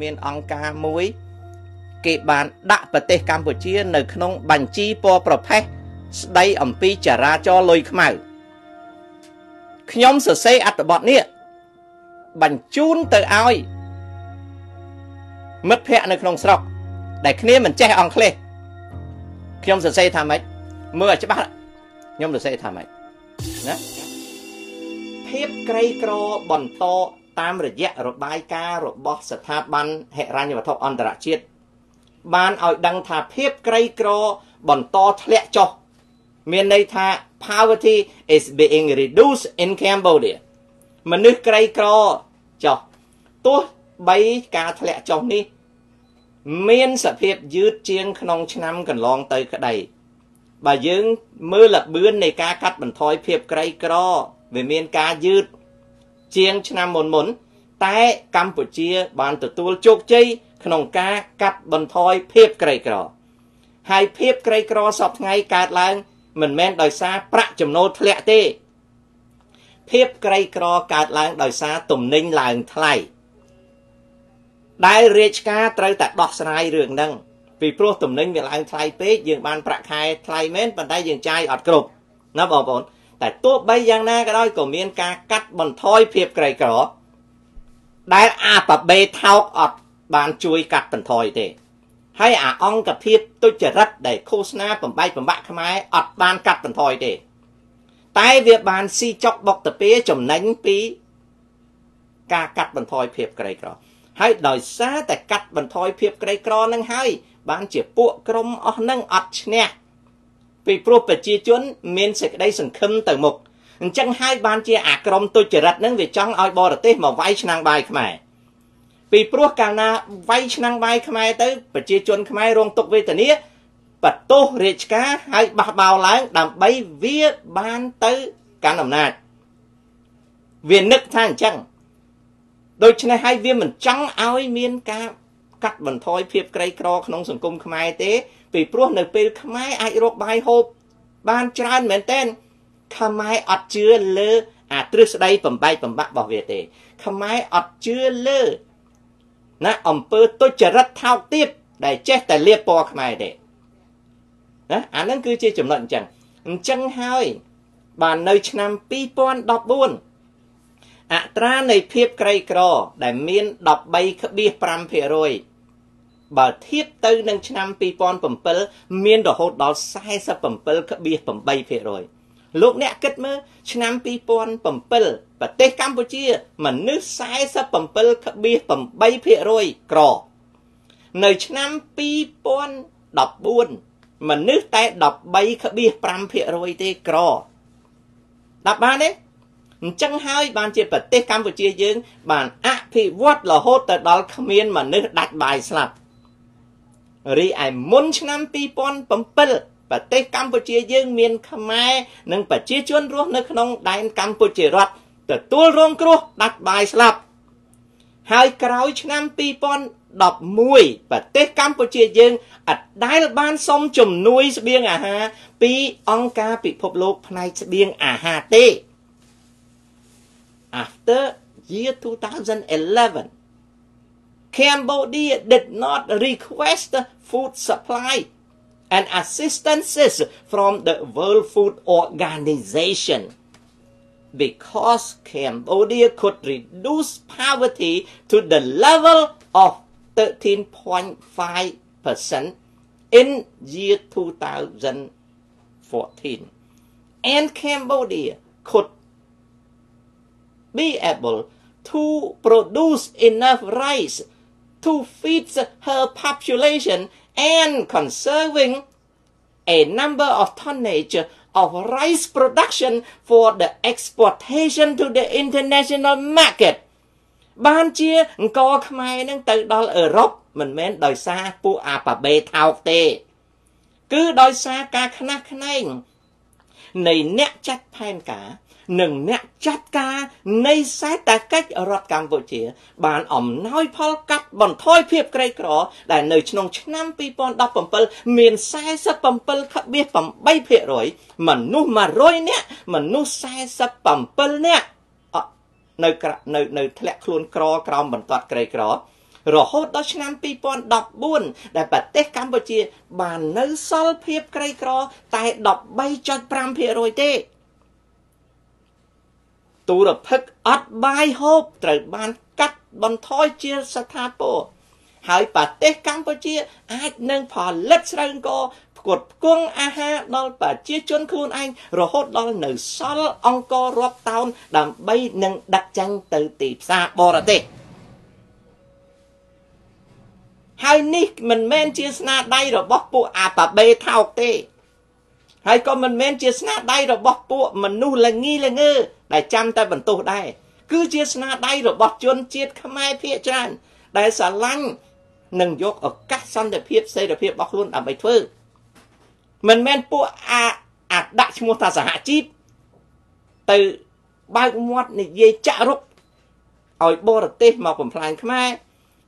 មានអង្គការមួយ គេបានដាក់ប្រទេសកម្ពុជា នៅក្នុងបញ្ជីពណ៌ប្រផេះស្ដីអំពីចរាចរណ៍លុយខ្មៅខ្ញុំសរសេរអត្ថបទនេះបញ្ជូនទៅឲ្យមិត្តភ័ក្តិនៅក្នុងស្រុក ដែលគ្នាមិនចេះអង់គ្លេសខ្ញុំសរសេរថាម៉េចមើលឲ្យច្បាស់ខ្ញុំសរសេរថាម៉េចណាភាពក្រីក្របន្ត តាមរយៈរបាយការណ៍របស់ស្ថាប័នហិរញ្ញវត្ថុអន្តរជាតិបានឲ្យដឹងថាភាពក្រីក្របន្តធ្លាក់ចុះមានន័យថា poverty is being reduced in Cambodia មនុស្សក្រីក្រចុះទោះបីការធ្លាក់ចុះនេះ មានសភាពយឺតជាងក្នុងឆ្នាំកន្លងទៅក្តីបើយើងមើលលបឿននៃការកាត់បន្ថយភាពក្រីក្រវាមានការយឺត ជាងឆ្នាំមុនមុនតែកម្ពុជា បានទទួលជោគជ័យក្នុងការកាត់បន្ថយភាពក្រីក្រ ហើយភាពក្រីក្រសពថ្ងៃកើតឡើង មិនមែនដោយសារប្រាក់ចំណូលធ្លាក់ទេ ភាពក្រីក្រកើតឡើងដោយសារទំនិញឡើងថ្លៃដែលរាជការត្រូវតែដោះស្រាយរឿងហ្នឹងពីព្រោះទំនិញវាឡើងថ្លៃពេកយើងបានប្រាក់ខែថ្លៃមែនប៉ុន្តែយើងចាយអត់គ្រប់ណាបងប្អូន តែទោះបីយ៉ាងណាក៏ដោយក៏មានការកាត់បន្ថយភាពក្រីក្រដែលអាបបេថោកអត់បានជួយកាត់បន្ថយទេហើយអាអង្គភាពទុច្ចរិតដែលឃោសនាបំបែកបំបាក់ខ្មែរអត់បានកាត់បន្ថយទេ តែវាបានស៊ីចុកបុកតាពីចំណេញពីការកាត់បន្ថយភាពក្រីក្រហើយដោយសារតែកាត់បន្ថយភាពក្រីក្រនឹងហើយបានជាពួកក្រុមអស់នឹងអត់ឈ្នះ ពីព្រោះប្រជាជនមានសេចក្តីសង្ឃឹមទៅមុខអញ្ចឹងហើយបានជាអាក្រមទុច្ចរិតនឹងវាចង់ឲ្យបរទេសមកវាយឆ្នាំងបាយខ្មែរពីព្រោះកាលណាវាយឆ្នាំងបាយខ្មែរទៅប្រជាជនខ្មែររងទុក្ខវេទនាបតោសរាជការហើយបះបោឡើង ដើម្បីវាបានទៅកាន់អំណាចវានឹកថាអញ្ចឹងដូច្នេះហើយវាមិនចង់ឲ្យមានការកាត់បន្ថយភាពក្រីក្រក្នុងសង្គមខ្មែរទេ ពីព្រោះនៅពេលខ្មែរអាចរកបាយហូបបានច្រើនមែនទែនខ្មែរអត់ជឿលើអាទ្រឹស្ដីបំបែកបំបាក់របស់វាទេ ខ្មែរអត់ជឿលើណាអំពើទុច្ចរិតថោកទាបដែលចេះតែលៀបពណ៌ខ្មែរទេណាអានឹងគឺជាចំណុចអញ្ចឹងអញ្ចឹងហើយបាននៅឆ្នាំ2014អត្រានៃភាពក្រីក្រ ដែលមាន13.5% បើធៀបទៅនឹងឆ្នាំ2007មានរហូតដល់47.8%លោកអ្នកគិតមើលឆ្នាំ2007ប្រទេសកម្ពុជាមនុស្ស47.8%ក្រនៅឆ្នាំ2014មនុស្សតែ13.5%ទេក្រដល់បានទេអញ្ចឹងហើយបានជាប្រទេសកម្ពុជាយើង បានអភិវឌ្ឍរហូតទៅដល់គ្មានមនុស្សដាច់បាយស្លាប់ រីឯមុនឆ្នាំ2007ប្រទេសកម្ពុជាយើងមានខ្មែរនិងប្រជាជនរស់នៅក្នុងដែនកម្ពុជារដ្ឋទទួលរងគ្រោះដាច់បាយស្លាប់ហើយក្រោយឆ្នាំ2011ប្រទេសកម្ពុជាយើងអត់ដែលបានសុំជំនួយស្បៀងអាហារពីអង្គការពិភពលោកផ្នែកស្បៀងអាហារទេ after year 2011 Cambodia did not request food supply and assistances from the World Food Organization. Because Cambodia could reduce poverty to the level of 13.5% in year 2014 and Cambodia could be able to produce enough rice to feed her population and conserving a number of tonnage of rice production for the exportation to the international market បានជាអង្គខ្មែរនឹងទៅដល់អឺរ៉ុបមិនមែនដោយសារពួកអាប៉ាបេថោកទេ គឺដោយសារការខ្នះខ្នែងនៃអ្នកចាត់ផែនការ និងអ្នកចាត់ការនៃសេដ្ឋកិច្ចរដ្ឋកម្ពុជា បានអំណោយផលកាត់បន្ថយភាពក្រីក្រ ដែលនៅក្នុងឆ្នាំ2017មាន47.8%មនុស្ស100នាក់មនុស្ស47នាក់នៅនៅនៅធ្លាក់ខ្លួនក្រក្រោមបន្ទាត់ក្រីក្ររហូតដល់ឆ្នាំ2014ដែលប្រទេសកម្ពុជា បាននៅសល់ភាពក្រីក្រ តែ13.5%ទេ ទូរភិកអត់បាយហូបត្រូវបានកាត់បន្ថយជាស្ថាពរហើយប្រទេសកម្ពុជាអាចនឹងផលិតស្រូវអង្គរផ្គត់ផ្គង់អាហារដល់ប្រជាជនខ្លួនឯងរហូតដល់នៅសល់អង្គររាប់តោនដើម្បីនឹងដឹកចាញ់ទៅទីផ្សារបរទេសហើយនេះមិនមែនជាស្នាដៃរបស់ពួកអាបាបេថោកទេ ហើយក៏មិនមែនជាស្នាដៃរបស់ពួកមនុស្សល្ងីល្ងើដែលចាំតែបន្ទោសដែរគឺជាស្នាដៃរបស់ជនជាតិខ្មែរភាគច្រើន ដែលស្រឡាញ់នឹងយកឱកាសសន្តិភាពសេរីភាពរបស់ខ្លួនដើម្បីធ្វើមិនមែនពួកអាអាដាក់ឈ្មោះថាសហជីពទៅបើកមាត់និយាយចាក់រុកឲ្យបរទេសមកបំផ្លាញខ្មែរ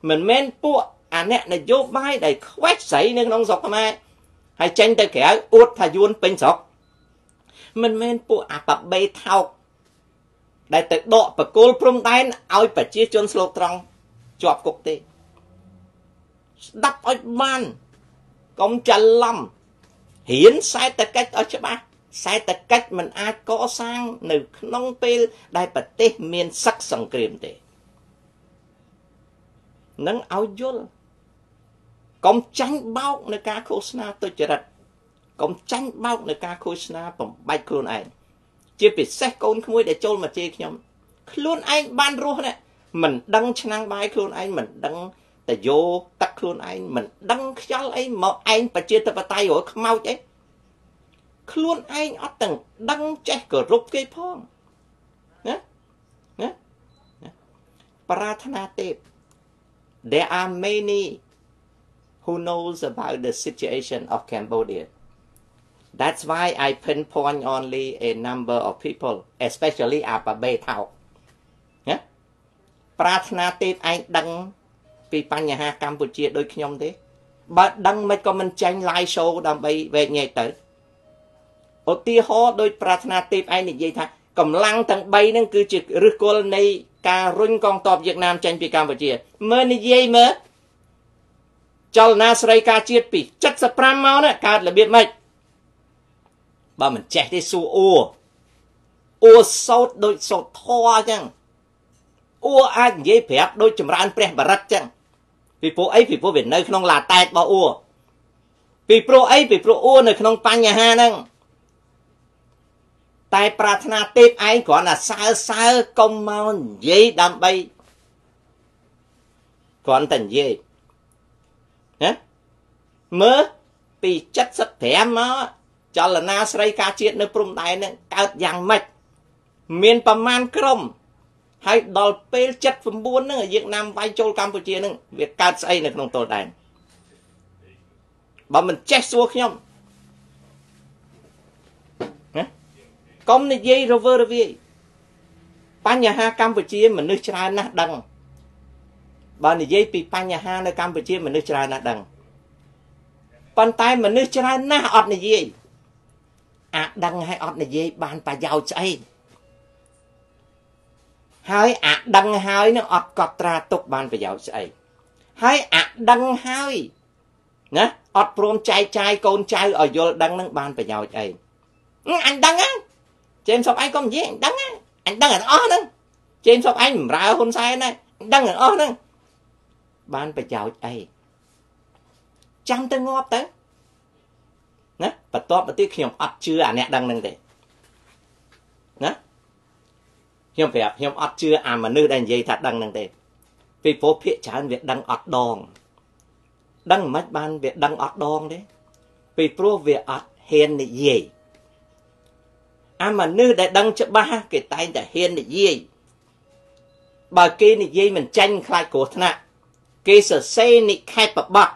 មិនមែនពួកអាអ្នកនយោបាយដែលខ្វេះស្រីនៅក្នុងស្រុកខ្មែរ ហើយចេញទៅក្រៅអួតថាយួនពេញស្រុកមិនមែនពួកអាបបេថោកដែលទៅដកបកគលព្រំដែនឲ្យប្រជាជនស្លូតត្រង់ជាប់គុកទេស្ដាប់ឲ្យបានកុំច្រឡំរៀនសេដ្ឋកិច្ចឲ្យច្បាស់សេដ្ឋកិច្ចមិនអាចកសាងនៅក្នុងពេលដែលប្រទេសមានសឹកសង្គ្រាមទេនឹងឲ្យយល់ កុំចាញ់បោកនៅការឃោសនាទុច្ចរិតកុំចាញ់បោកនៅការឃោសនាបំបាច់ខ្លួនឯងជាពិសេសកូនក្មួយដែលចូលមកជេរខ្ញុំខ្លួនឯងបានរស់នេះមិនដឹងឆ្នាំងបាយខ្លួនឯងមិនដឹងតយោទឹកខ្លួនឯងមិនដឹងខ្យល់អីមកឯងប្រជាធិបតេយ្យរយខ្មោចអីខ្លួនឯងអត់ទាំងដឹងចេះគោរពគេផងណាណាប្រាថ្នាទេព there are many who knows about the situation of Cambodia that's why I pinpoint only a number of people especially Apabe Thao ណាប្រាថ្នាទេពឯងដឹងពីបញ្ហាកម្ពុជាដូចខ្ញុំទេបើដឹងមិនក៏មិនចាញ់ live show ដើម្បីវែកញែកទៅឧទាហរណ៍ដោយប្រាថ្នាទេពឯងនិយាយថាកម្លាំងទាំង3ហ្នឹងគឺជាឫសគល់នៃការរុញកងទ័ពវៀតណាមចេញពីកម្ពុជាមើលនិយាយមើល ចលនាស្រីការជាតិពី75មកណាកើតរបៀបម៉េចបើមិនចេះទេសួរអ៊ូអ៊ូសោតដូចសោតធေါ်អញ្ចឹងអ៊ូអាចនិយាយប្រាប់ដូចចម្រើន ព្រះបរិត្តអញ្ចឹងពីព្រោះអីពីព្រោះវានៅក្នុងឡាតែតរបស់អ៊ូពីព្រោះអីពីព្រោះអ៊ូនៅក្នុងបញ្ហាហ្នឹងតែប្រាថ្នាទេពឯងគ្រាន់តែសើសើកុំមកនិយាយដើម្បីគ្រាន់តែនិយាយណា មើលពី75មកចលនាស្រីការជាតិនៅព្រំដែននឹងកើតយ៉ាងម៉េចមានប្រមាណក្រុមហើយដល់ពេល79ហ្នឹងវៀតណាមវាយចូលកម្ពុជាហ្នឹងវាកើតស្អីនៅក្នុងទល់ដែនបើមិនចេះសួរខ្ញុំណាកុំនិយាយរវើរវាយបញ្ហាកម្ពុជាមនុស្សច្រើនណាស់ដឹងបើនិយាយពីបញ្ហានៅកម្ពុជាមនុស្សច្រើនណាស់ដឹង ប៉ុន្តែមនុស្សច្រើនណាស់អត់និយាយអាដឹងហើយអត់និយាយបានប្រយោជន៍ស្អីហើយអាដឹងហើយនឹងអត់កត់ត្រាទុកបានប្រយោជន៍ស្អីហើយអាដឹងហើយណាអត់ព្រមចែកចាយកូនចៅឲ្យយល់ដឹងនឹងបានប្រយោជន៍អីអញដឹងហ្នឹងជេមសុកឯងក៏និយាយអញដឹងហ្នឹងអញដឹងទាំងអស់ហ្នឹងជេមសុកឯងបំរើហ៊ុនសែនដែរអញដឹងទាំងអស់ហ្នឹងបានប្រយោជន៍អី ចាំទៅងាប់ទៅណាបន្ទាប់មកទៀតខ្ញុំអត់ជឿអាអ្នកដឹងនឹងទេណាខ្ញុំប្រាប់ខ្ញុំអត់ជឿអាមនុស្សដែលនិយាយថាដឹងនឹងទេពីព្រោះភាកច្រើនវាដឹងអត់ដងដឹងមិនបានវាដឹងអត់ដងទេពីព្រោះវាអត់ហ៊ាននិយាយអាមនុស្សដែលដឹងច្បាស់គេតែងតែហ៊ាននិយាយបើគេនិយាយមិនចាញ់ខ្លាចគ្រោះថ្នាក់គេសរសេរនិខេតប្របាត់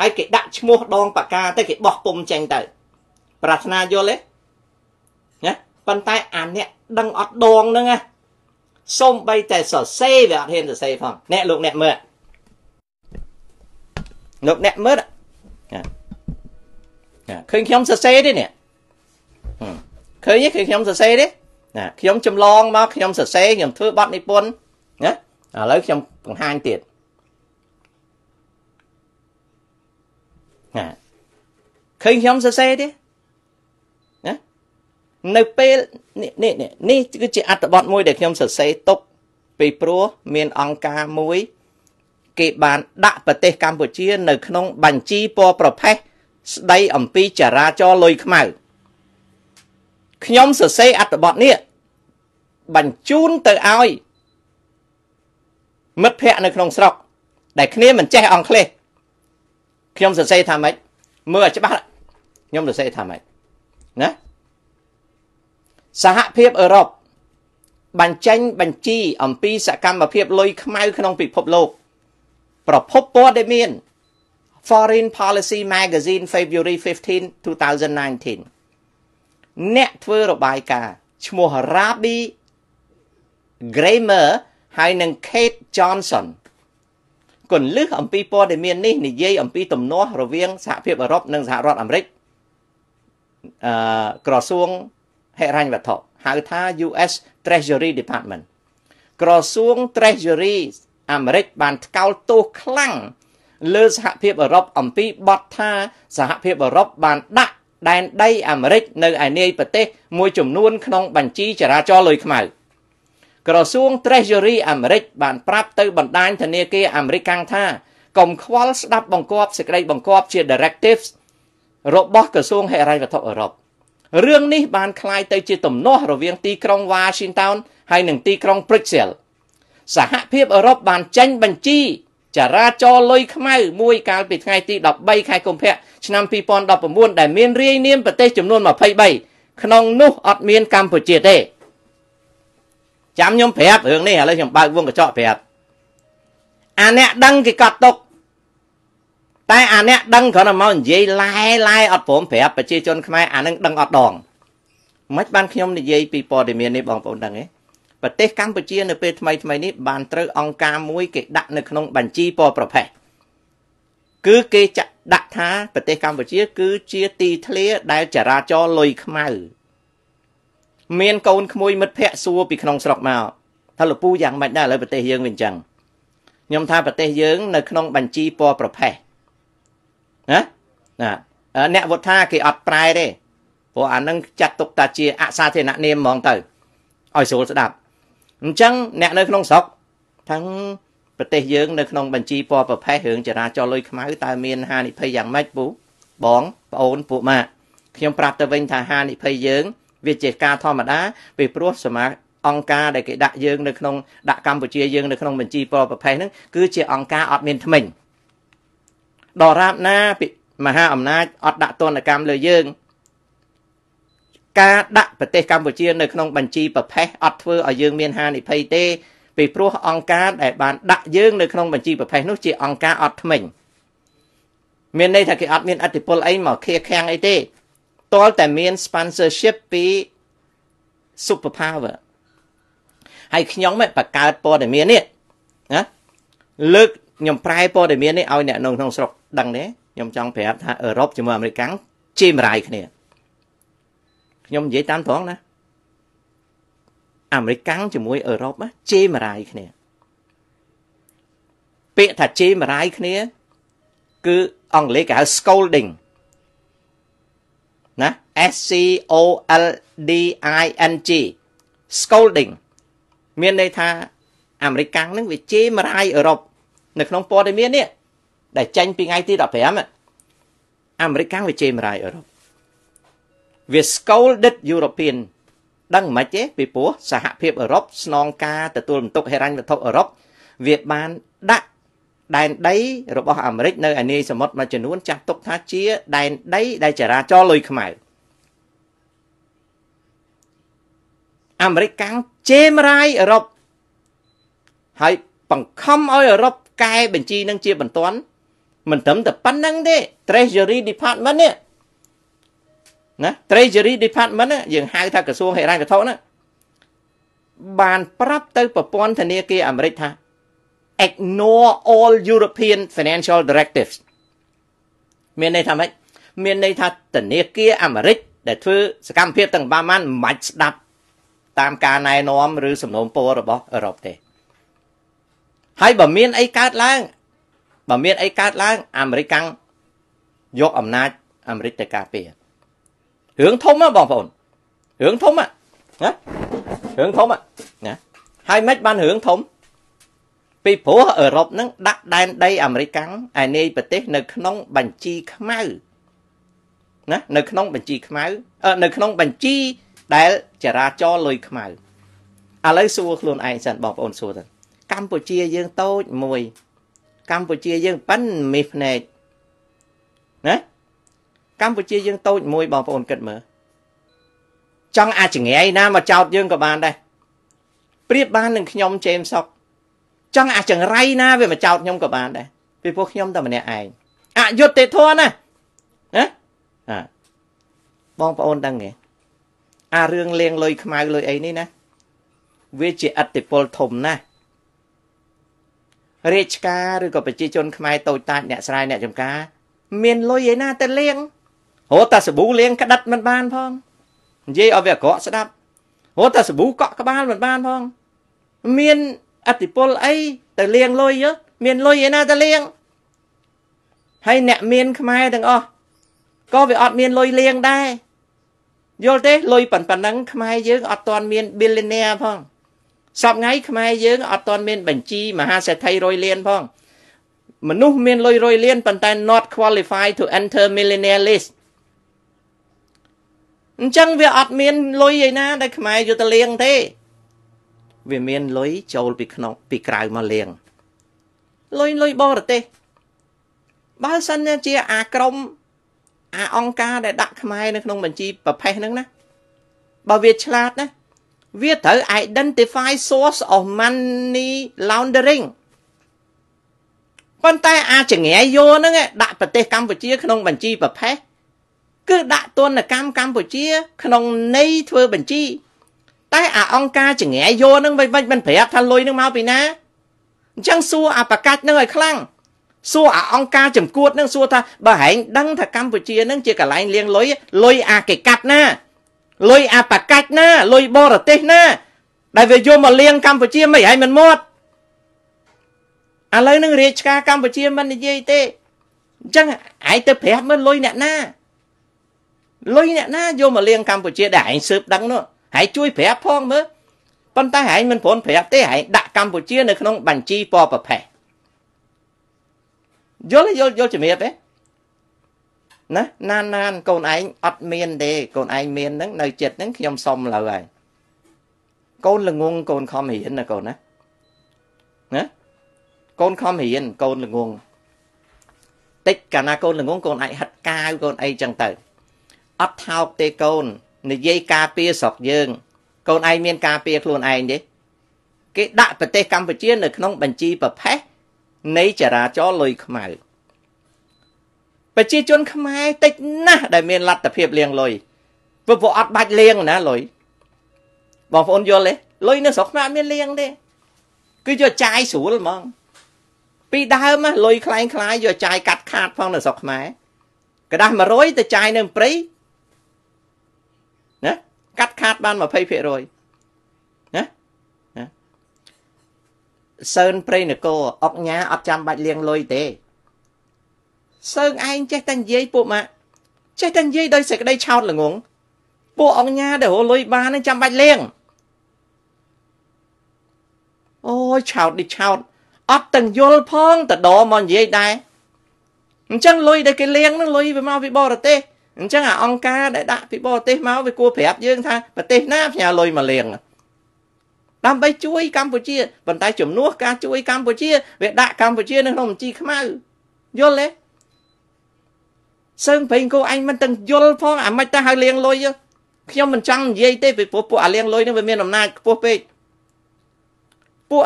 ហើយគេដាក់ឈ្មោះដងបកាទៅគេបោះពុំចេញទៅ ប្រាថ្នាយល់ទេណាប៉ុន្តែអាអ្នកដឹងអត់ដងហ្នឹងណាសូមបីតែសរសេរវាអត់ហ៊ានសរសេរផងអ្នកលោកអ្នកមើលលោកអ្នកមើលណាឃើញខ្ញុំសរសេរទេនេះឃើញទេគឺខ្ញុំសរសេរទេណាខ្ញុំចម្លងមកខ្ញុំសរសេរខ្ញុំធ្វើបទនិពន្ធណាឥឡូវខ្ញុំបង្ហាញទៀត ណាឃើញខ្ញុំសរសេរទេណានៅពេលនេះនេះនេះគឺជាអត្ថបទមួយដែលខ្ញុំសរសេរទុកពីព្រោះមានអង្គការមួយ គេបានដាក់ប្រទេសកម្ពុជា នៅក្នុងបញ្ជីពណ៌ប្រផេះស្ដីអំពីចរាចរណ៍លុយខ្មៅខ្ញុំសរសេរអត្ថបទនេះបញ្ជូនទៅឲ្យមិត្តភ័ក្តិនៅក្នុងស្រុកដែលគ្នាមិនចេះអង់គ្លេស ខ្ញុំសរសេរថាម៉េចមើលឲ្យច្បាស់ខ្ញុំសរសេរថាម៉េចណាសហភាពអឺរ៉ុបបញ្ចេញបញ្ជីអំពីសកម្មភាពលុយខ្មៅក្នុងពិភពលោក ប្រភពព័ត៌មាន Foreign Policy Magazine February 15 2019អ្នកធ្វើរបាយការណ៍ឈ្មោះ Rabi Gramer ហើយនិង Kate Johnson គន្លឹះអំពីព័ត៌មាននេះនិយាយអំពីទំនាស់រវាងសហភាពអឺរ៉ុបនិងសហរដ្ឋអាមេរិកអឺក្រសួងហិរញ្ញវត្ថុហៅថា US Treasury Department ក្រសួង Treasury អាមេរិកបានថ្កោលទោសខ្លាំងលើសហភាពអឺរ៉ុបអំពីបទថាសហភាពអឺរ៉ុបបានដាក់ដែនដីអាមេរិកនៅឯនាយប្រទេសមួយចំនួនក្នុងបញ្ជីចរាចរណ៍លុយខ្មៅ ក្រសួង Treasury អាមេរិកបានប្រាប់ទៅបណ្ដាញធនាគារអាមេរិកថាកុំខ្វល់ស្ដាប់បង្គាប់សេចក្តីបង្គាប់ជា directives របស់ក្រសួងហិរញ្ញវត្ថុអឺរ៉ុបរឿងនេះបានคล้ายទៅជាទំនាស់រវាងទីក្រុង Washington ហើយនិងទីក្រុង Brussels សហភាពអឺរ៉ុបបានចេញបញ្ជីចរាចរណ៍លុយខ្មៅមួយកាលពីថ្ងៃទី13ខែកុម្ភៈឆ្នាំ2019ដែលមានរាយនាមប្រទេសចំនួន23ក្នុងនោះអត់មានកម្ពុជាទេ ចាំខ្ញុំប្រាប់រឿងនេះឥឡូវខ្ញុំបើកវងកញ្ចក់ប្រាប់អាអ្នកដឹងគេកត់ទុកតែអាអ្នកដឹងគ្រាន់តែមកនិយាយឡែឡែអត់ព្រមប្រាប់ប្រជាជនខ្មែរអានឹងដឹងអត់ដងមិនបានខ្ញុំនិយាយពីព័ត៌មាននេះបងប្អូនដឹងទេប្រទេសកម្ពុជានៅពេលថ្មីថ្មីនេះបានត្រូវអង្គការមួយគេដាក់នៅក្នុងបញ្ជីពណ៌ប្រភេទគឺគេចាក់ដាក់ថាប្រទេសកម្ពុជា គឺជាទីធ្លាដែលចរាចរណ៍លុយខ្មៅ មានកូនក្មួយមិត្តភ័ក្តិសួរពីក្នុងស្រុកមកថាលពូយ៉ាងម៉េចដែរឥឡូវប្រទេសយើងវាអញ្ចឹងខ្ញុំថាប្រទេសយើង នៅក្នុងបញ្ជីពណ៌ប្រភេទណាណាអ្នកវុធាគេអត់ប្រែទេព្រោះអានឹងចាត់ទុកតាជាអសាធារណនាមហ្មងទៅឲ្យស្រួលស្ដាប់អញ្ចឹងអ្នកនៅក្នុងស្រុកទាំងប្រទេសយើងនៅក្នុងបញ្ជីពណ៌ប្រភេទរឿងចរាចរណ៍លុយខ្មៅតើមានហានិភ័យយ៉ាងម៉េចពូបងប្អូនពួកម៉ាក់ខ្ញុំប្រាប់ទៅវិញថាហានិភ័យយើង វាជាការធម្មតាពីព្រោះសមាអង្គការដែលគេដាក់យើងនៅក្នុងដាក់កម្ពុជាយើងនៅក្នុងបញ្ជីពណ៌ប្រភេទហ្នឹងគឺជាអង្គការអត់មានថ្មិញដរាបណាមហាអំណាចអត់ដាក់ទណ្ឌកម្មលើយើងការដាក់ប្រទេសកម្ពុជានៅក្នុងបញ្ជីប្រភេទអត់ធ្វើឲ្យយើងមានហានិភ័យទេពីព្រោះអង្គការដែលបានដាក់យើងនៅក្នុងបញ្ជីប្រភេទនោះជាអង្គការអត់ថ្មិញមានន័យថាគេអត់មានអធិបុលអីមកខៀខាំងអីទេ តលតែមាន sponsorship ពី super power ហើយខ្ញុំបង្កើតព័ត៌មាននេះណាលើកខ្ញុំប្រែព័ត៌មាននេះឲ្យអ្នកនៅក្នុងស្រុកដឹងទេខ្ញុំចង់ប្រាប់ថាអឺរ៉ុបជាមួយអាមេរិកជេមរាយគ្នាខ្ញុំនិយាយតាមត្រង់ណាអាមេរិកជាមួយអឺរ៉ុបជេមរាយគ្នាពាក្យថាជេមរាយគ្នា គឺអង់គ្លេសគេហៅ scolding ណា S C O L D I N G scolding មានន័យថាអាមេរិកហ្នឹងវាជេររាយអឺរ៉ុបនៅក្នុងព័ត៌មាននេះដែលចេញពីថ្ងៃទី15អាមេរិកវាជេររាយអឺរ៉ុបវា scolded European ដឹងមិនទេពីព្រោះសហភាពអឺរ៉ុបស្នងការទទួលបន្ទុកហិរញ្ញវត្ថុអឺរ៉ុបវាបានដាក់ដែនដីរបស់អាមេរិកនៅឯនាយសមុទ្រមួយចំនួនចាស់ទុកថាជាដែនដីដែលចរាចរណ៍លុយខ្មៅ អាមេរិកកាំងជេមរាយអឺរ៉ុបហើយបង្ខំឲ្យអឺរ៉ុបកែបញ្ជីនឹងជាបន្ទាន់មិនត្រឹមតែប៉ុណ្្នឹងទេ Treasury Department នេះណា Treasury Department យើងហៅថាក្រសួងហិរញ្ញវត្ថុណាបានប្រាប់ទៅប្រព័ន្ធធនាគារអាមេរិកថា ignore all European financial directives មានន័យថាម៉េចមានន័យថាធនាគារអាមេរិកដែលធ្វើសកម្មភាពទាំងបាមានមិនបាច់ស្ដាប់ តាមការណែនាំឬសំណូមពររបស់អឺរ៉ុបទេហើយបើមានអីកើតឡើងបើមានអីកើតឡើងអាមេរិកយកអំណាចអាមេរិកទៅការពាររឿងធំណាបងប្អូនរឿងធំណាណារឿងធំណាហើយមិនបានរឿងធំពីព្រោះអឺរ៉ុបហ្នឹងដាក់ដែនដីអាមេរិកឯនាយប្រទេសនៅក្នុងបញ្ជីខ្មៅណានៅក្នុងបញ្ជីខ្មៅនៅក្នុងបញ្ជីដែល ចរាចរលុយខ្មៅឥឡូវសួរខ្លួនឯងសិនបងប្អូនសួរទៅកម្ពុជាយើងតូចមួយ កម្ពុជាយើងប៉ិនមីភ្នែកណាកម្ពុជាយើងតូចមួយបងប្អូនគិតមើលចង់អាចងែងណាមកចោតយើងក៏បានដែរប្រៀបបាននឹងខ្ញុំជេមសុកចង់អាចង្រៃណាវាមកចោតខ្ញុំក៏បានដែរពីព្រោះខ្ញុំតែម្នាក់ឯងអយុត្តិធម៌ណាណាអាបងប្អូនដឹងទេ អារឿងលៀងលុយខ្មៅលុយអីនេះណាវាជាអតិពលធំណាស់រាជការឬក៏ប្រជាជនខ្មែរតូចតាចអ្នកស្រែអ្នកចំការ មានលុយឯណាទៅលៀងហូតតែសាប៊ូលៀងក្តិតមិនបានផងនិយាយឲ្យវាអាក្រក់ស្ដាប់ហូតតែសាប៊ូកក់ក្បាលមិនបានផងមានអតិពលអីទៅលៀងលុយមានលុយឯណាទៅលៀងហើយអ្នកមានខ្មែរទាំងអស់ក៏វាអត់មានលុយលៀងដែរ យល់ទេលុយប៉ុណ្ណឹងខ្មែរយើងអត់ទាន់មាន billionaire ផងសពថ្ងៃខ្មែរយើងអត់ទាន់មានបញ្ជីមហាសេដ្ឋី100លានផងមនុស្សមានលុយ100លានប៉ុន្តែ not qualified to enter millionaire list អញ្ចឹងវាអត់មានលុយឯណាដែលខ្មែរយកទៅលៀងទេ វាមានលុយចូលពីក្នុងពីក្រៅមកលៀងលុយលុយបរទេសបើសិនជាអាក្រម អាអង្គការដែលដាក់ខ្មែរនៅក្នុងបញ្ជីប្រភេទហ្នឹងណាបើវាឆ្លាតណាវាត្រូវ identify source of money laundering ប៉ុន្តែអាចងែយកហ្នឹងដាក់ប្រទេសកម្ពុជា ក្នុងបញ្ជីប្រភេទគឺដាក់ទណ្ឌកម្មកម្ពុជា ក្នុងន័យធ្វើបញ្ជី តែអាអង្គការចងាយយកនឹងមិនមិនប្រាប់ថាលុយនឹងមកពីណាអញ្ចឹងសួរអាបកាច់នឹងឲ្យខ្លាំង សួរអាអង្គការចំគួតនឹងសួរថាបើហែងដឹងថាកម្ពុជានឹងជាកន្លែងលាងលុយលុយអាគេកាត់ណាលុយអាបកាច់ណាលុយបរទេសណាដែលវាយកមកលាងកម្ពុជាមិនហែងមិនមាត់ឥឡូវនឹងរាជការកម្ពុជាមិននិយាយទេអញ្ចឹងឯងទៅប្រាប់មើលលុយអ្នកណាលុយអ្នកណាយកមកលៀងកម្ពុជាដែលឯងស៊ើបដឹងនោះហើយជួយប្រាប់ផងមើលប៉ុន្តែឯងមិនព្រមប្រាប់ទេឯងដាក់កម្ពុជានៅក្នុងបញ្ជីពណ៌ប្រភេទ យល់យល់យល់ជំរាបទេណាណានណានកូនឯងអត់មានទេកូនឯងមានហ្នឹងនៅចិត្តហ្នឹងខ្ញុំសុំលើហើយកូនល្ងងកូនខំរៀនណាកូនណាណាកូនខំរៀនកូនល្ងងតិចកាលណាកូនល្ងងកូនអាចហិតកាវកូនអីចឹងទៅអត់ថោកទេកូននិយាយការពារស្រុកយើង កូនឯងមានការពារខ្លួនឯងទេគេដាក់ប្រទេសកម្ពុជានៅក្នុងបញ្ជីប្រភេទ នៃចរាចរណ៍លុយខ្មៅប្រជាជនខ្មែរតិចណាស់ដែលមានលទ្ធភាពលាងលុយព្រោះពួកអត់បាច់លាងណាលុយបងប្អូនយល់ទេលុយនៅស្រុកខ្មែរអត់មានលាងទេគឺយកចាយស្រួលហ្មងពីដើមលុយខ្លែងខ្លាយយកចាយកាត់ខាតផងនៅស្រុកខ្មែរกระดาษ100ទៅចាយនៅព្រៃណាកាត់ខាតបាន20% សើនព្រៃនគរអុកញ៉ាអត់ចាំបាច់លៀងលុយទេសើងឯងចេះតែនិយាយពួកម៉ាក់ចេះតែនិយាយដោយសេចក្តីឆោតល្ងងពួកអុកញ៉ាដែលរលុយបានចាំបាច់លៀងអូយឆោតនេះឆោតអត់ទាំងយល់ផងតដមកនិយាយដែរអញ្ចឹងលុយដែលគេលៀងហ្នឹងលុយវាមកពីបរទេសអញ្ចឹងអាអង្គការដែលដាក់ពីបរទេសមកវាគួរប្រាប់យើងថាប្រទេសណាផ្ញើលុយមកលៀង ដើម្បីជួយកម្ពុជាប៉ុន្តែជំនួសការជួយកម្ពុជាវាដាក់កម្ពុជានៅក្នុងបញ្ជីខ្មៅយល់ទេសើងប្រេងគោអញមិនទាំងយល់ផងអាមិនតែឲ្យលៀងលុយខ្ញុំមិនចង់និយាយទេពីព្រោះពួកអាលៀងលុយនឹងវាមានអំណាចខ្ពស់ពេកពួក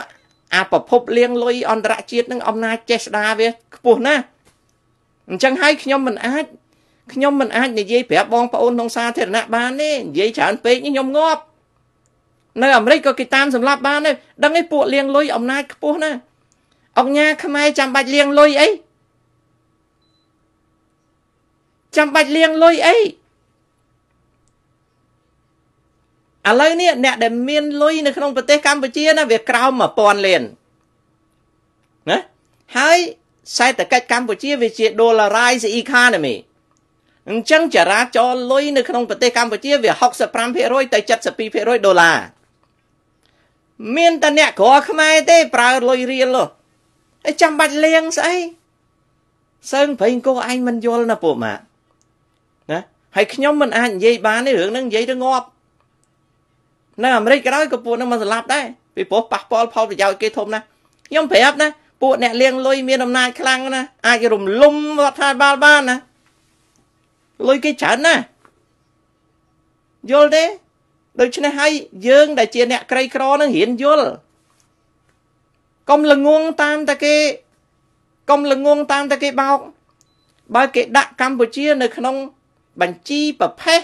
អាប្រភពលៀងលុយអន្តរជាតិនឹងអំណាចចេះស្ដាវាខ្ពស់ណាស់អញ្ចឹងហើយខ្ញុំមិនអាចខ្ញុំមិនអាចនិយាយប្រាប់បងប្អូនក្នុងសាធារណៈបានទេនិយាយច្រើនពេកខ្ញុំងាប់ នៅអាមេរិកក៏គេតាមសម្លាប់បានដែរដឹងឯពួកលៀងលុយអំណាចខ្ពស់ណាស់អង្គញាខ្មែរចាំបាច់លៀងលុយអីចាំបាច់លៀងលុយអីឥឡូវនេះអ្នកដែលមានលុយនៅក្នុងប្រទេសកម្ពុជាណាវាក្រោម1000លានណាហើយសេដ្ឋកិច្ចកម្ពុជាវាជា dollarize economy អញ្ចឹងចរាចរណ៍លុយនៅក្នុងប្រទេសកម្ពុជាវា65%ទៅ72%ដុល្លារ មានតែអ្នកក្រខ្មែរទេ ប្រើលុយរៀលហើយចាំបាច់លៀងស្អីសើងប្រេងគោឯងមិនយល់ណាពួកម៉ាណាហើយខ្ញុំមិនអាចនិយាយបានទេរឿងហ្នឹងនិយាយទៅងាប់នៅអាមេរិកក៏ដោយក៏ពួកហ្នឹងមិនស្លាប់ដែរពីព្រោះប៉ះពាល់ផលប្រយោជន៍គេធំណាស់ខ្ញុំប្រាប់ណាពួកអ្នកលៀងលុយមានអំណាចខ្លាំងណាអាចរំលំរដ្ឋាភិបាលបានណាលុយគេច្រើនណាស់យល់ទេ ដូច្នេះហើយយើងដែលជាអ្នកក្រីក្រនឹងរៀនយល់កុំល្ងងតាមតែគេកុំល្ងងតាមតែគេបោកបើគេដាក់កម្ពុជានៅក្នុងបញ្ជីប្រភេទ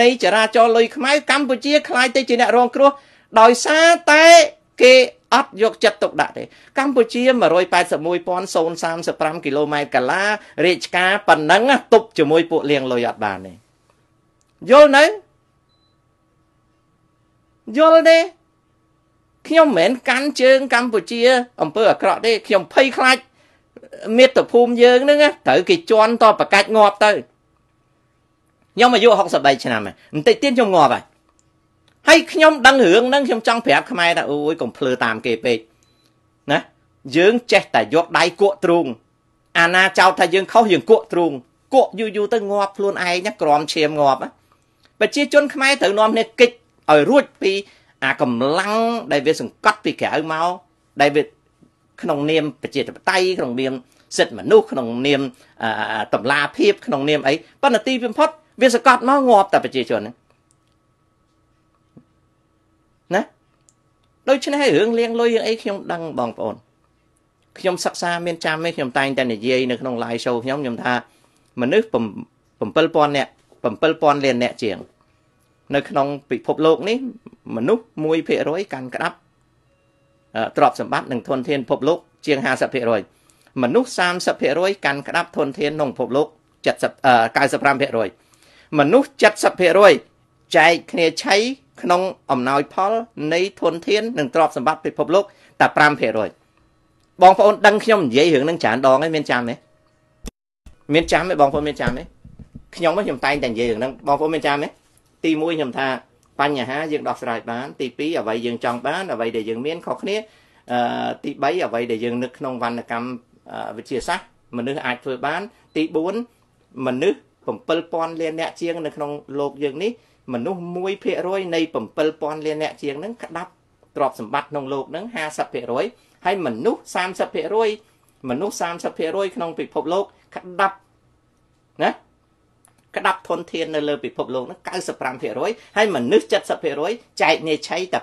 នៃចរាចរណ៍លុយខ្មៅកម្ពុជាខ្លាយទៅជាអ្នករងគ្រោះដោយសារតែគេអត់យកចិត្តទុកដាក់ទេកម្ពុជា181,035គីឡូម៉ែត្រកាឡារាជការប៉ុណ្ណឹងទប់ជាមួយពួកលៀងលុយអត់បានទេយល់នៅ យល់ទេខ្ញុំមិនមែនកាន់ជើងកម្ពុជាអំពើអាក្រក់ទេខ្ញុំភ័យខ្លាចមាតុភូមិយើងហ្នឹងត្រូវគេជន់តបកាច់ងាប់ទៅខ្ញុំអាយុ63ឆ្នាំហើយបន្តិចទៀតខ្ញុំងាប់ហើយហើយខ្ញុំដឹងរឿងហ្នឹងខ្ញុំចង់ប្រាប់ខ្មែរថាអូយកុំភ្លឺតាមគេពេកណាយើងចេះតែយកដៃគក់ទ្រូងអាណាចោតថាយើងខុសយើងគក់ទ្រូងគក់យូរយូរទៅងាប់ខ្លួនឯងណាក្រំឈាមងាប់ប្រជាជនខ្មែរត្រូវនាំគ្នាកិច្ច ឲ្យរួចពីអាកម្លាំងដែលវាសង្កត់ពីក្រៅមកដែលវាក្នុងនាមប្រជាធិបតេយ្យក្នុងនាមសិទ្ធិមនុស្សក្នុងនាមតម្លាភាពក្នុងនាមអីប៉ុន្តែទីបំផុតវាសង្កត់មកងាប់តែប្រជាជនហ្នឹងណាដូច្នេះរឿងលៀងលុយរឿងអីខ្ញុំដឹងបងប្អូនខ្ញុំសិក្សាមានចាំទេខ្ញុំតែងតែនិយាយនៅក្នុង live show ខ្ញុំខ្ញុំថាមនុស្ស7000នាក់7000លាននាក់ជាង នៅក្នុងពិភពលោកនេះមនុស្ស1%កាន់ក្តាប់ទ្រព្យសម្បត្តិនិងធនធានពិភពលោកជាង50%មនុស្ស30%កាន់ក្តាប់ធនធានក្នុងពិភពលោក70 95%មនុស្ស70%ចែកគ្នាឆៃក្នុងអំណោយផលនៃធនធាននិងទ្រព្យសម្បត្តិពិភពលោកតែ5%បងប្អូនដឹងខ្ញុំនិយាយរឿងនឹងច្រើនដងហើយមានចាំទេមានចាំទេបងប្អូនមានចាំទេខ្ញុំខ្ញុំតែងតែនិយាយរឿងហ្នឹងបងប្អូនមានចាំទេ ទី1ខ្ញុំថាបញ្ហាយើងដោះស្រាយបានទី2អ្វីយើងចង់បានអ្វីដែលយើងមានខុសគ្នាអឺទី3អ្វីដែលយើងនឹកក្នុងវណ្ណកម្មវិទ្យាសាស្ត្រមនុស្សអាចធ្វើបាន ទី4មនុស្ស7000លានអ្នកជាងនៅក្នុងលោកយើងនេះមនុស្ស1%នៃ7000លានអ្នកជាងហ្នឹងក្តាប់ទ្រព្យសម្បត្តិក្នុងលោកហ្នឹង50%ហើយមនុស្ស30%មនុស្ស30%ក្នុងពិភពលោកក្តាប់ណា ក្តាប់ធនធាននៅលើពិភពលោកហ្នឹង95%ហើយមនុស្ស70%ចែកញែកឆៃតែ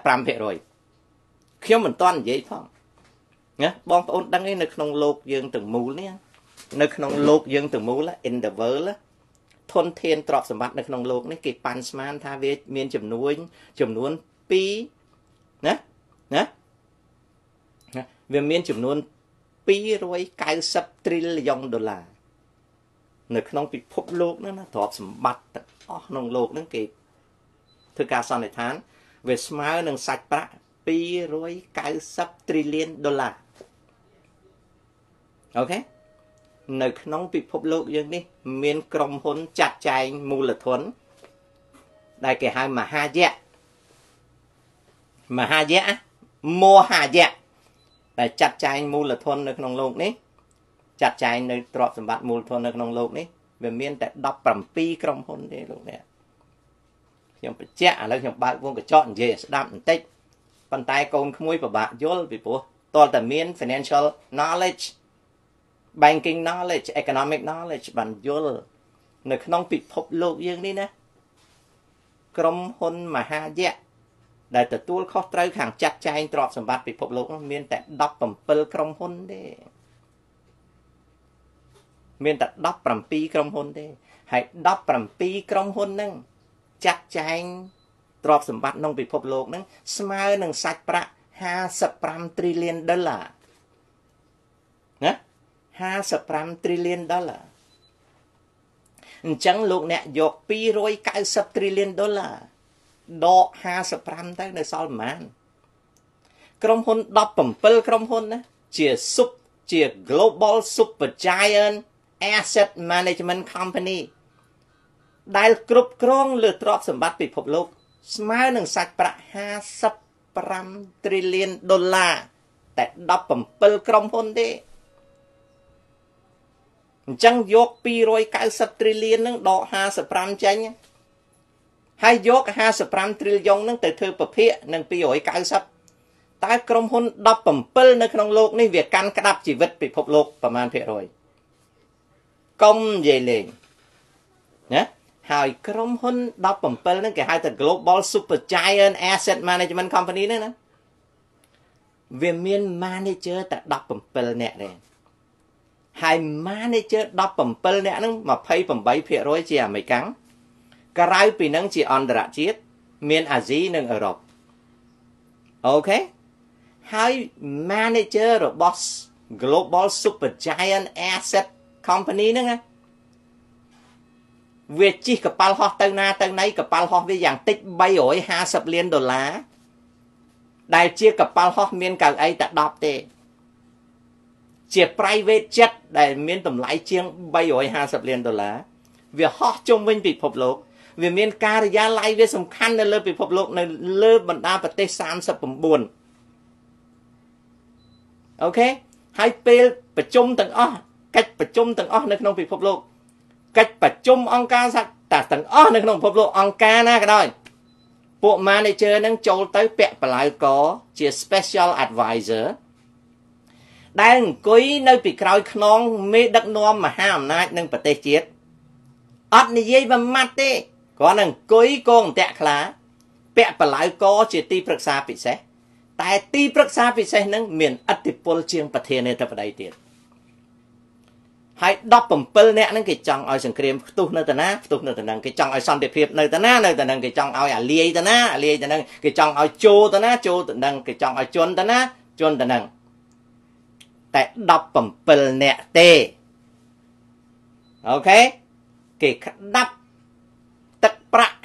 5%ខ្ញុំមិនទាន់និយាយផងណាបងប្អូនដឹងឯនៅក្នុងលោកយើងទាំងមូលនេះនៅក្នុងលោកយើងទាំងមូល in the world ធនធានទ្រព្យសម្បត្តិនៅក្នុងលោកនេះគេប៉ាន់ស្មានថាវាមានចំនួនចំនួន2ណាណាវាមានចំនួន290 trillion ដុល្លារ នៅក្នុងពិភពលោកហ្នឹងណាទ្រព្យសម្បត្តិទាំងអស់ក្នុងលោកហ្នឹងគេធ្វើការសន្និដ្ឋានវាស្មើនឹងសាច់ប្រាក់290 trillion ដុល្លារអូខេនៅក្នុងពិភពលោកយើងនេះ មានក្រុមហ៊ុនចាត់ចែងមូលធន ដែលគេហៅមហាយៈមហាយៈមហាយៈដែលចាត់ចែងមូលធននៅក្នុងលោកនេះ ចាត់ចែងនៅទ្រព្យសម្បត្តិមូលធននៅក្នុងលោកនេះវាមានតែ17ក្រុមហ៊ុនទេលោកអ្នកខ្ញុំបញ្ជាក់ឥឡូវខ្ញុំបើកវងកញ្ចក់និយាយឲ្យស្ដាប់បន្តិចប៉ុន្តែកូនក្មួយពិបាកយល់ពីព្រោះតលតែមាន financial knowledge banking knowledge economic knowledge បានយល់នៅក្នុងពិភពលោកយើងនេះណាក្រុមហ៊ុនមហាយៈដែលទទួលខុសត្រូវខាងចាត់ចែងទ្រព្យសម្បត្តិពិភពលោកនោះមានតែ17ក្រុមហ៊ុនទេ មានតែ17ក្រុមហ៊ុនទេហើយ17ក្រុមហ៊ុនហ្នឹងចាត់ចែងទ្រព្យសម្បត្តិក្នុងពិភពលោកហ្នឹងស្មើនឹងសាច់ប្រាក់55 trillion ដុល្លារណា55 trillion ដុល្លារអញ្ចឹងលោកអ្នកយក290 trillion ដុល្លារដក55ទៅនៅសល់ប្រហែលក្រុមហ៊ុន17ក្រុមហ៊ុនណាជា sub ជា Global Super Giant Asset Management Company ដែលគ្រប់គ្រងលើទ្រព្យសម្បត្តិពិភពលោក ស្មើនឹងសាច់ប្រាក់55 trillion ដុល្លារតែ17ក្រុមហ៊ុនទេអញ្ចឹងយក290 trillion ហ្នឹងដក55ចេញហើយយក55 trillion ហ្នឹងទៅធ្វើប្រភាគនឹង290តើក្រុមហ៊ុន17នៅក្នុងโลกនេះវាកាន់ក្តាប់ជីវិតពិភពលោកប្រមាណភាគរយ កុំនិយាយលេងណាហើយក្រុមហ៊ុន17ហ្នឹងគេហៅថា Global Super Giant Asset Management Company ហ្នឹងណាវាមាន manager តែ17នាក់ទេហើយ manager 17នាក់ហ្នឹង28%ជាអាមេរិកាំងក្រៅពីនឹងជាអន្តរជាតិមានអាស៊ីនិងអឺរ៉ុបអូខេហើយ manager របស់ Global Super Giant Asset Company ហ្នឹងណាវាជិះកប៉ាល់ហោះទៅណាទៅណីកប៉ាល់ហោះវាយ៉ាងតិច350លានដុល្លារដែលជាកប៉ាល់ហោះមានកៅអីតែ10ទេ ជា private jet ដែលមានតម្លៃជាង350លានដុល្លារវាហោះជុំវិញពិភពលោកវាមានការិយាល័យវាសំខាន់នៅលើពិភពលោកនៅលើបណ្ដាប្រទេស39អូខេហើយពេលប្រជុំទាំងអស់ កិច្ចប្រជុំទាំងអស់នៅក្នុងពិភពលោកកិច្ចប្រជុំអង្គការសហតាទាំងអស់នៅក្នុងពិភពលោកអង្គការណាក៏ដោយពួក manager នឹងចូលទៅពាក់បលាយកជា special advisor ដែលអង្គុយនៅពីក្រោយខ្នងមេដឹកនាំមហាអំណាចនឹងប្រទេសជាតិអត់និយាយមួយម៉ាត់ទេគ្រាន់តែអង្គុយកងតាក់ខ្លាពាក់បលាយកជាទីប្រឹក្សាពិសេសតែទីប្រឹក្សាពិសេសនឹងមានអធិពលជាងប្រធានាធិបតីទៀត ហើយ17នាក់ហ្នឹងគេចង់ឲ្យសង្គ្រាមផ្ទុះនៅតាណាផ្ទុះនៅតានឹងគេចង់ឲ្យសន្តិភាពនៅតាណានៅតានឹងគេចង់ឲ្យអាលាយតាណាអាលាយតានឹងគេចង់ឲ្យជោតាណាជោតានឹងគេចង់ឲ្យជន់តាណាជន់តានឹងតែ17នាក់ទេអូខេគេក្តាប់ទឹកប្រាក់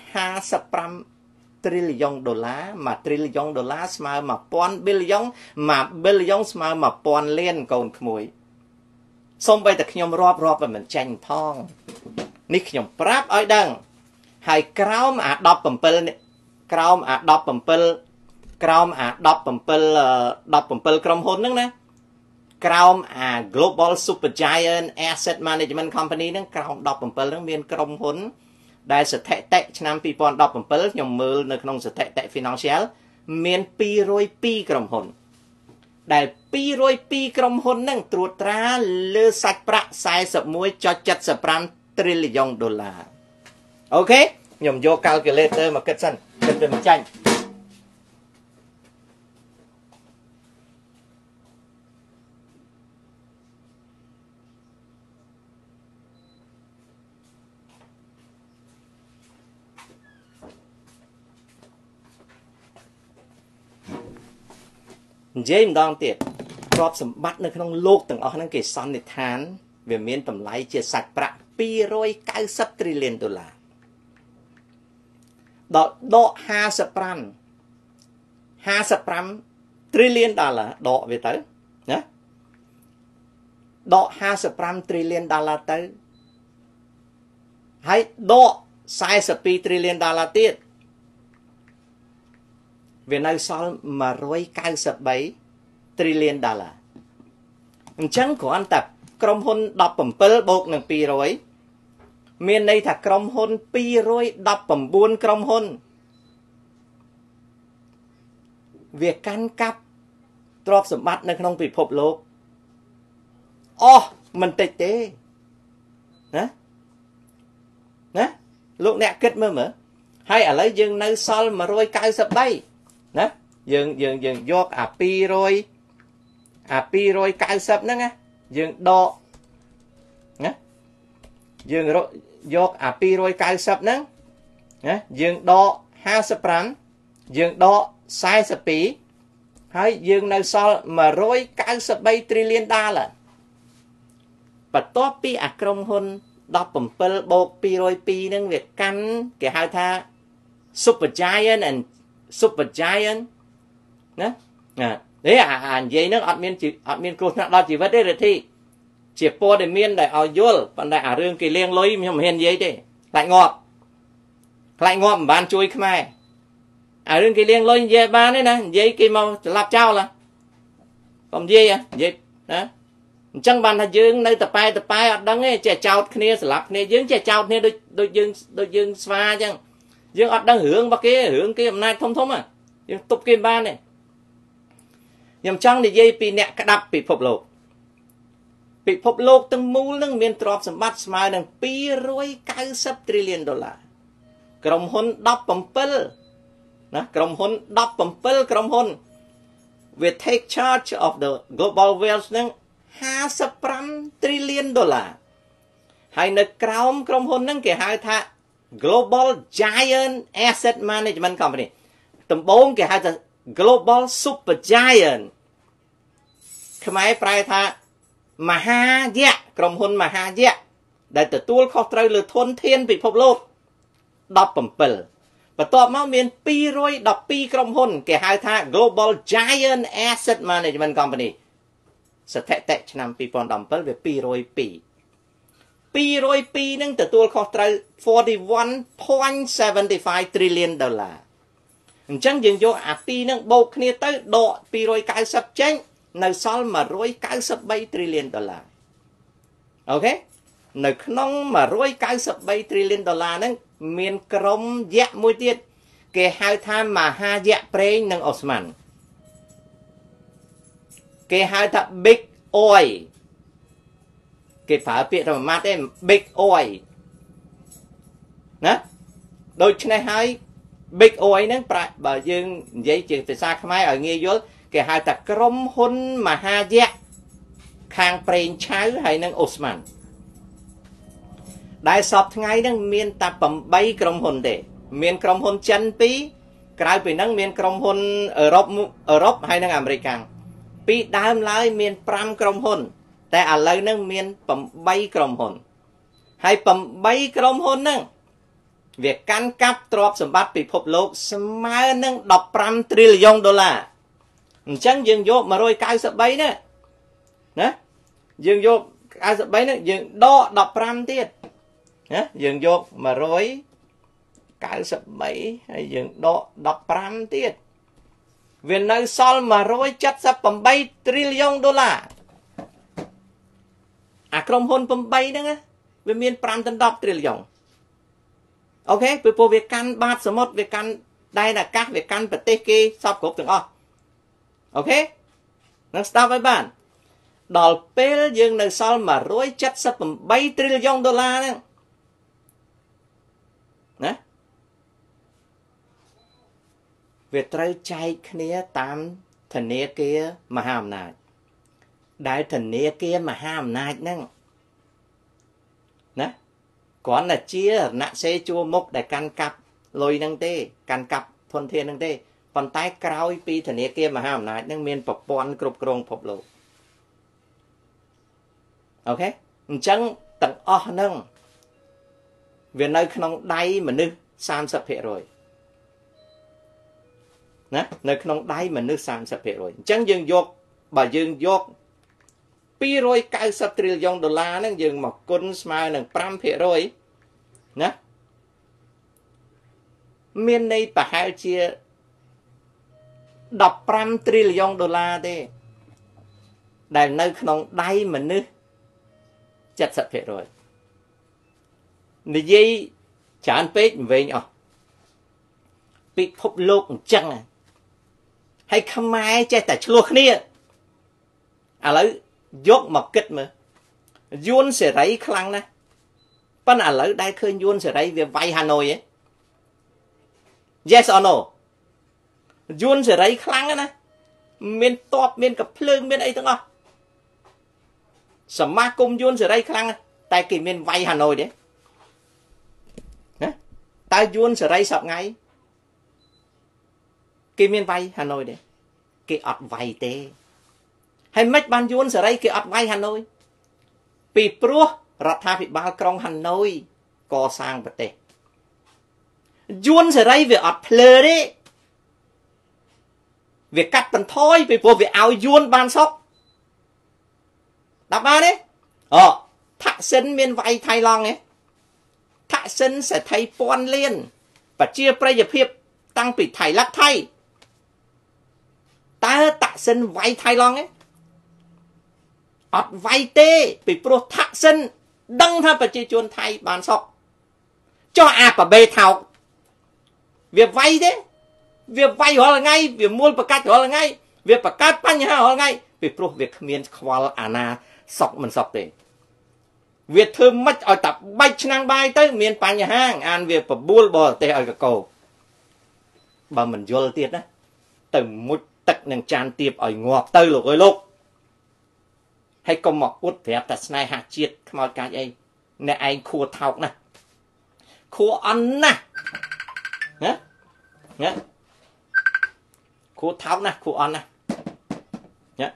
55 trillion ដុល្លារ1 trillion ដុល្លារស្មើ1000 billion 1 billion ស្មើ1000លានកូនក្មួយ សូម្បីតែខ្ញុំរាប់រាប់តែមិនចាញ់ផងនេះខ្ញុំប្រាប់ឲ្យដឹងហើយក្រោមអា17នេះក្រោមអា17ក្រោមអា17 17ក្រុមហ៊ុនហ្នឹងណាក្រោមអា Global Super Giant Asset Management Company ហ្នឹងក្រោម17ហ្នឹងមានក្រុមហ៊ុន ដែលស្ថិតិឆ្នាំ2017ខ្ញុំមើលនៅក្នុងស្ថិតិ Financial មាន202ក្រុមហ៊ុន ដែល202ក្រុមហ៊ុនហ្នឹងត្រួតត្រាលើសាច់ប្រាក់41.75 trillion ដុល្លារអូខេខ្ញុំយក calculator មកគិតសិនគិតវាមិនចាញ់ និយាយម្ដងទៀតទ្រព្យសម្បត្តិនៅក្នុងលោកទាំងអស់ហ្នឹងគេសន្និដ្ឋាន វាមានតម្លៃជាសាច់ប្រាក់290 trillion ដុល្លារដល់ដក55 55 trillion ដុល្លារដកវាទៅណាដក55 trillion ដុល្លារទៅហើយដក42 trillion ដុល្លារទៀត វានៅសល់193 trillion dollar អញ្ចឹងគ្រាន់តែក្រុមហ៊ុន17បូកនឹង200មានន័យថាក្រុមហ៊ុន219ក្រុមហ៊ុនវាកាន់កាប់ទ្រព្យសម្បត្តិនៅក្នុងពិភពលោកអស់មិនតិចទេណាណាលោកអ្នកគិតមើលមើលហើយឥឡូវយើងនៅសល់193 ណាយើងយើងយើងយកអា200អា290ហ្នឹងណាយើងដកណាយើងយកអា290ហ្នឹងណាយើងដក55យើងដក42ហើយយើងនៅសល់193 trillion dollar បន្ទាប់ពីអាក្រុមហ៊ុន17បូក202ហ្នឹងវាកាន់គេហៅថា Super Giant and super giant ណាណាទេអាអានិយាយហ្នឹងអត់មានអត់មានគ្រោះថ្នាក់ដល់ជីវិតទេរិទ្ធីជាព័ត៌មានដែលឲ្យយល់ប៉ុន្តែអារឿងគេលៀងលុយខ្ញុំមិនហ៊ាននិយាយទេខ្លាចងាប់ខ្លាចងាប់មិនបានជួយខ្មែរអារឿងគេលៀងលុយនិយាយបានទេណានិយាយគេមកច្រឡាប់ចោលហ៎កុំនិយាយនិយាយណាអញ្ចឹងបានថាយើងនៅតប៉ែតប៉ែអត់ដឹងទេចេះចោតគ្នាស្លាប់គ្នាយើងចេះចោតគ្នាដូចដូចយើងដូចយើងស្វាអញ្ចឹង យើងអត់ដឹងរឿងរបស់គេរឿងគេអំណាចធំធំយើងទប់គេមិនបានទេខ្ញុំចង់និយាយពីអ្នកក្តាប់ពិភពលោកពិភពលោកទាំងមូលនឹងមានទ្រព្យសម្បត្តិស្មើនឹង290 trillion ដុល្លារក្រុមហ៊ុន17ណាក្រុមហ៊ុន17ក្រុមហ៊ុន will take charge of the global wealth នឹង55 trillion ដុល្លារហើយនៅក្រោមក្រុមហ៊ុនហ្នឹងគេហៅថា Global Giant Asset Management Company ដំបូងគេហៅថា Global Super Giant ខ្មែរប្រែថាមហាយៈក្រុមហ៊ុនមហាយៈដែលទទួលខុសត្រូវលើធនធានពិភពលោក17បន្ទាប់មកមាន212ក្រុមហ៊ុន គេហៅថា Global Giant Asset Management Company ស្ថិតិឆ្នាំ2017វា202 202នឹងទទួលខុសត្រូវ41.75 trillion ដុល្លារអញ្ចឹងយើងយកអា2នឹងបូកគ្នាទៅដក290ចេញនៅសល់193 trillion ដុល្លារអូខេនៅក្នុង193 trillion ដុល្លារហ្នឹងមានក្រុមយៈមួយទៀតគេហៅថាមហាយៈប្រេងនិងអូស្មန်គេហៅថា big oil គេប្រើពាក្យធម្មតាទេ big oil ណាដូច្នេះហើយ big oil ហ្នឹងប្រាក់បើយើងនិយាយជាភាសាខ្មែរឲ្យងាយយល់គេហៅថាក្រុមហ៊ុនមហាយៈខាងប្រេងឆៅហើយនិងអូស្មန်ដែលសពថ្ងៃហ្នឹងមានតែ8ក្រុមហ៊ុនទេ មានក្រុមហ៊ុនចិន2ក្រៅពីហ្នឹងមានក្រុមហ៊ុនអឺរ៉ុបអឺរ៉ុបហើយនិងអាមេរិកខាងពីដើមឡើយមាន5ក្រុមហ៊ុន តែឥឡូវហ្នឹងមាន8ក្រុមហ៊ុនហើយ8ក្រុមហ៊ុនហ្នឹងវាកាន់កាប់ទ្រព្យសម្បត្តិពិភពលោកស្មើនឹង15 trillion ដុល្លារអញ្ចឹងយើងយក193ណាណាយើងយក93ហ្នឹងយើងដក15ទៀតណាយើងយក193ហើយយើងដក15ទៀតវានៅសល់178 trillion ដុល្លារ អាក្រុមហ៊ុន8ហ្នឹងវាមាន5ដល់10 trillion អូខេពីព្រោះវាកាន់បាតសមុទ្រវាកាន់ដែនអាកាសវាកាន់ប្រទេសគេសពគ្រប់ទាំងអស់អូខេនឹងស្ដាប់ឲ្យបានដល់ពេលយើងនៅសល់178 trillion ដុល្លារហ្នឹងណាវាត្រូវចែកគ្នាតាមធនាគារមហាអំណាច ដែលធនាគារមហាអំណាចហ្នឹងណាគ្រាន់តែជារណសេជួមុខដែលកាន់កាប់លុយហ្នឹងទេកាន់កាប់ធនធានហ្នឹងទេប៉ុន្តែក្រោយពីធនាគារមហាអំណាចនឹងមានប្រព័ន្ធគ្រប់គ្រងពិភពលោកអូខេអញ្ចឹងទាំងអស់ហ្នឹងវានៅក្នុងដៃមនុស្ស30%ណានៅក្នុងដៃមនុស្ស30%អញ្ចឹងយើងយកបើយើងយក 290 trillion ដុល្លារហ្នឹងយើងមកគុណស្មើនឹង5%ណាមានន័យប្រហែលជា15 trillion ដុល្លារទេ ដែលនៅក្នុងដៃមនុស្ស70%និយាយច្រើនពេកវែងអស់ពិភពលោកអញ្ចឹងហើយខ្មែរចេះតែឆ្លោះគ្នាឥឡូវ យកមកគិតមើលយួនសេរីខ្លាំងណាស់ប៉ុន្តែឥឡូវដែលឃើញយួនសេរីវាវាយហាណូយឯង Yes or no យួនសេរីខ្លាំងណាស់មានតបមានកភ្លើងមានអីទាំងអស់សមាគមយួនសេរីខ្លាំងតែគេមានវាយហាណូយទេណាតើយួនសេរីសពថ្ងៃគេមានវាយហាណូយទេគេអត់វាយទេ ហើយមិនបានយួនសេរីគេអត់វាយហាណូយពីព្រោះរដ្ឋាភិបាលក្រុងហាណូយកសាងប្រទេសយួនសេរីវាអត់ភ្លើទេវាកាត់បន្ថយពីព្រោះវាឲ្យយួនបានសុខដល់បានទេអូថាក់សិនមានវាយថៃឡង់ទេថាក់សិនសេដ្ឋីពាន់លានប្រជាប្រិយភាពតាំងពីថៃលក្ខថៃតើតាក់សិនវាយថៃឡង់ទេ អត់វាយទេពីព្រោះថាក់សិនដឹងថាប្រជាជនថៃបានសុខចុះអាបបេថោកវាវាយទេវាវាយរាល់ថ្ងៃវាមូលប្រកាច់រាល់ថ្ងៃវាបង្កើតបញ្ហារាល់ថ្ងៃពីព្រោះវាគ្មានខ្វល់អាណាសុកមិនសុកទេវាធ្វើម៉េចឲ្យតាបាច់ឆ្នាំងបាយទៅមានបញ្ហាអានវាបបួលបរទេសឲ្យកកោបើមិនយល់ទៀតណាទៅមុជទឹកនឹងចានទៀបឲ្យងាប់ទៅលោកអើយលោក ហើយកុំមកអួតប្រាប់តែស្នេហាជាតិខ្មោចកាចអីអ្នកឯងខួថោកណាស់ខួអន់ណាស់ណាណាខួថោកណាស់ខួអន់ណាស់ណា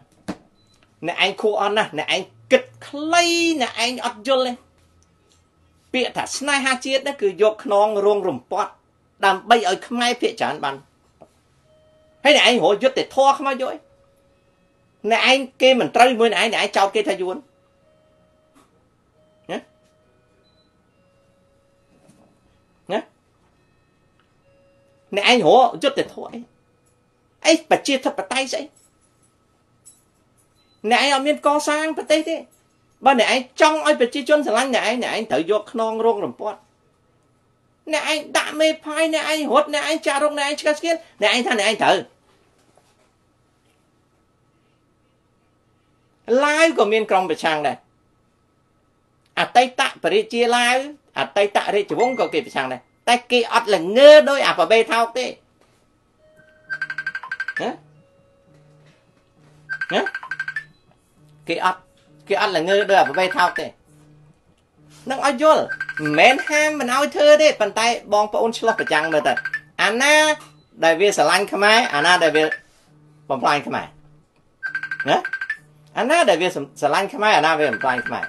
អ្នកឯងខួអន់ណាស់អ្នកឯងគិតខ្លីអ្នកឯងអត់យល់ទេពាក្យថាស្នេហាជាតិនេះគឺយកខ្នងរងរំពាត់ដើម្បីឲ្យខ្មែរភាកច្រើនបានហើយអ្នកឯងរយុទ្ធតែធေါ်ខ្មៅយកឯង អ្នកឯងគេមិនត្រូវមួយអ្នកឯងអ្នកឯងចោតគេថាយួនណាណាអ្នកឯងរយុទ្ធតែធေါ်អីអីប្រជាធិបតេយ្យស្អីអ្នកឯងអត់មានកសាងប្រទេសទេបើអ្នកឯងចង់ឲ្យប្រជាជនស្រឡាញ់អ្នកឯងអ្នកឯងត្រូវយកខ្នងរងរំពាត់អ្នកឯងដាក់មេផាយអ្នកឯងរត់អ្នកឯងចាក់រកអ្នកឯងឆ្កឹះឆ្កៀនអ្នកឯងថាអ្នកឯងត្រូវ ឡាវក៏មានក្រុមប្រឆាំងដែរអតីតបរិជាឡាវអតីតរាជវង្សក៏គេប្រឆាំងដែរតែគេអត់ល្ងើដោយអាប្របេថោកទេណាណាគេអត់គេអត់ល្ងើដោយអាប្របេថោកទេនឹងឲ្យយល់មិនមែនហាមមិនឲ្យធ្វើទេប៉ុន្តែបងប្អូនឆ្លោះប្រចាំងមើលទៅអាណាដែលវាស្រឡាញ់ខ្មែរអាណាដែលវាបំផ្លាញខ្មែរណា អាណាដែលវាស្រឡាញ់ខ្មែរអាណាវាបំផ្លាញខ្មែរ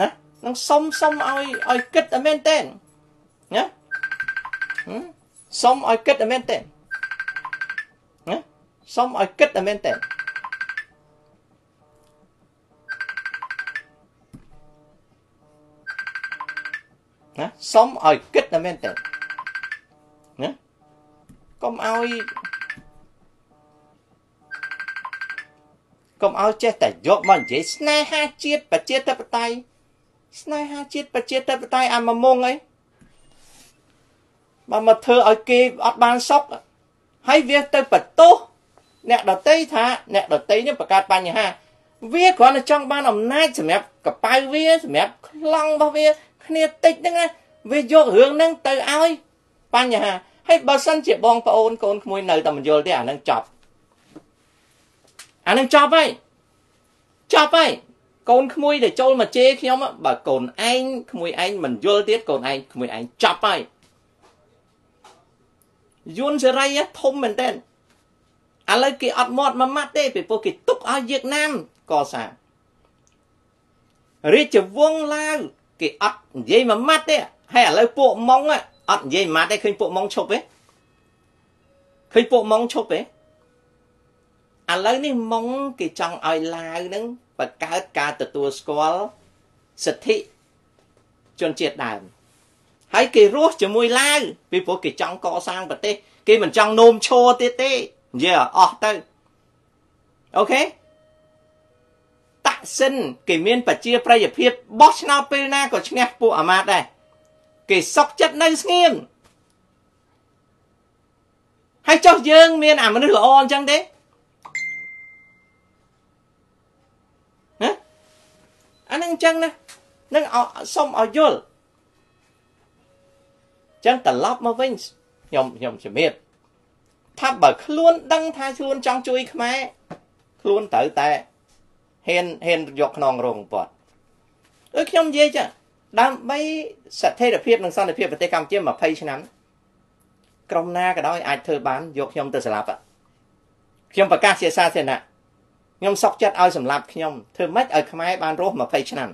ណានឹងសុំសុំឲ្យឲ្យគិតតែមែនទេណាសុំឲ្យគិតតែមែនទេណាសុំឲ្យគិតតែមែនទេណាសុំឲ្យគិតតែមែនទេណាកុំឲ្យកុំ ឲ្យចេះតែយកមកនិយាយស្នេហាជាតិប្រជាធិបតេយ្យស្នេហាជាតិប្រជាធិបតេយ្យអាមមុងអីបើមកធ្វើឲ្យគេអត់បានសុខហើយវាទៅបន្ទោសអ្នកដតីថាអ្នកដតីនេះបង្កើតបញ្ហា វាគ្រាន់តែចង់បានអំណាចសម្រាប់កប៉ៅវាសម្រាប់ខ្លងរបស់វា គ្នាតិចហ្នឹងណាវាយករឿងហ្នឹងទៅឲ្យបញ្ហាហើយបើសិនជាបងប្អូនកូនក្មួយនៅតែមិនយល់ទេអាហ្នឹងចប់ អានឹងចប់ហើយចប់ហើយកូនក្មួយដែលចូលមកជេរខ្ញុំបើកូនឯងក្មួយឯងមិនយល់ទៀតកូនឯងក្មួយឯងចប់ហើយយួនសេរីធំមែនតើឥឡូវគេអត់មាត់មួយម៉ាត់ទេពីព្រោះគេទុកឲ្យវៀតណាមកសាងរាជវង្សឡាវគេអត់និយាយមួយម៉ាត់ទេហើយឥឡូវពួកម៉ុងអត់និយាយមួយម៉ាត់ទេឃើញពួកម៉ុងឈប់ទេឃើញពួកម៉ុងឈប់ទេ ឥឡូវនេះម៉ុងគេចង់ឲ្យឡាវនឹងបង្កើតការទទួលស្គាល់សិទ្ធិជនជាតិដើមហើយគេរស់ជាមួយឡាវពីព្រោះគេចង់កសាងប្រទេស គេមិនចង់នោមឈរទៀតទេនិយាយអស់ទៅអូខេតាក់សិនគេមានប្រជាប្រិយភាពបោះឆ្នោតពេលណាក៏ឈ្នះពួកអាម៉ាតដែរគេសុកចិត្តនៅស្ងៀមហើយចុះយើងមានអាមនុស្សល្អអញ្ចឹងទេ អានឹងអញ្ចឹងណានឹងសុំឲ្យយល់អញ្ចឹងត្រឡប់មកវិញខ្ញុំខ្ញុំជំរាបថាបើខ្លួនដឹងថាខ្លួនចង់ជួយខ្មែរខ្លួនត្រូវតែហ៊ានហ៊ានយកខ្នងរងពាត់ដូចខ្ញុំនិយាយចាដើម្បីស្ថិរភាពនិងសន្តិភាពប្រទេសកម្ពុជា20ឆ្នាំក្រុមណាក៏ដោយអាចធ្វើបានយកខ្ញុំទៅស្លាប់ខ្ញុំប្រកាសជាសាធារណៈ ខ្ញុំសុកចិត្តឲ្យសម្លាប់ខ្ញុំធ្វើម៉េចឲ្យខ្មែរបានរស់20ឆ្នាំ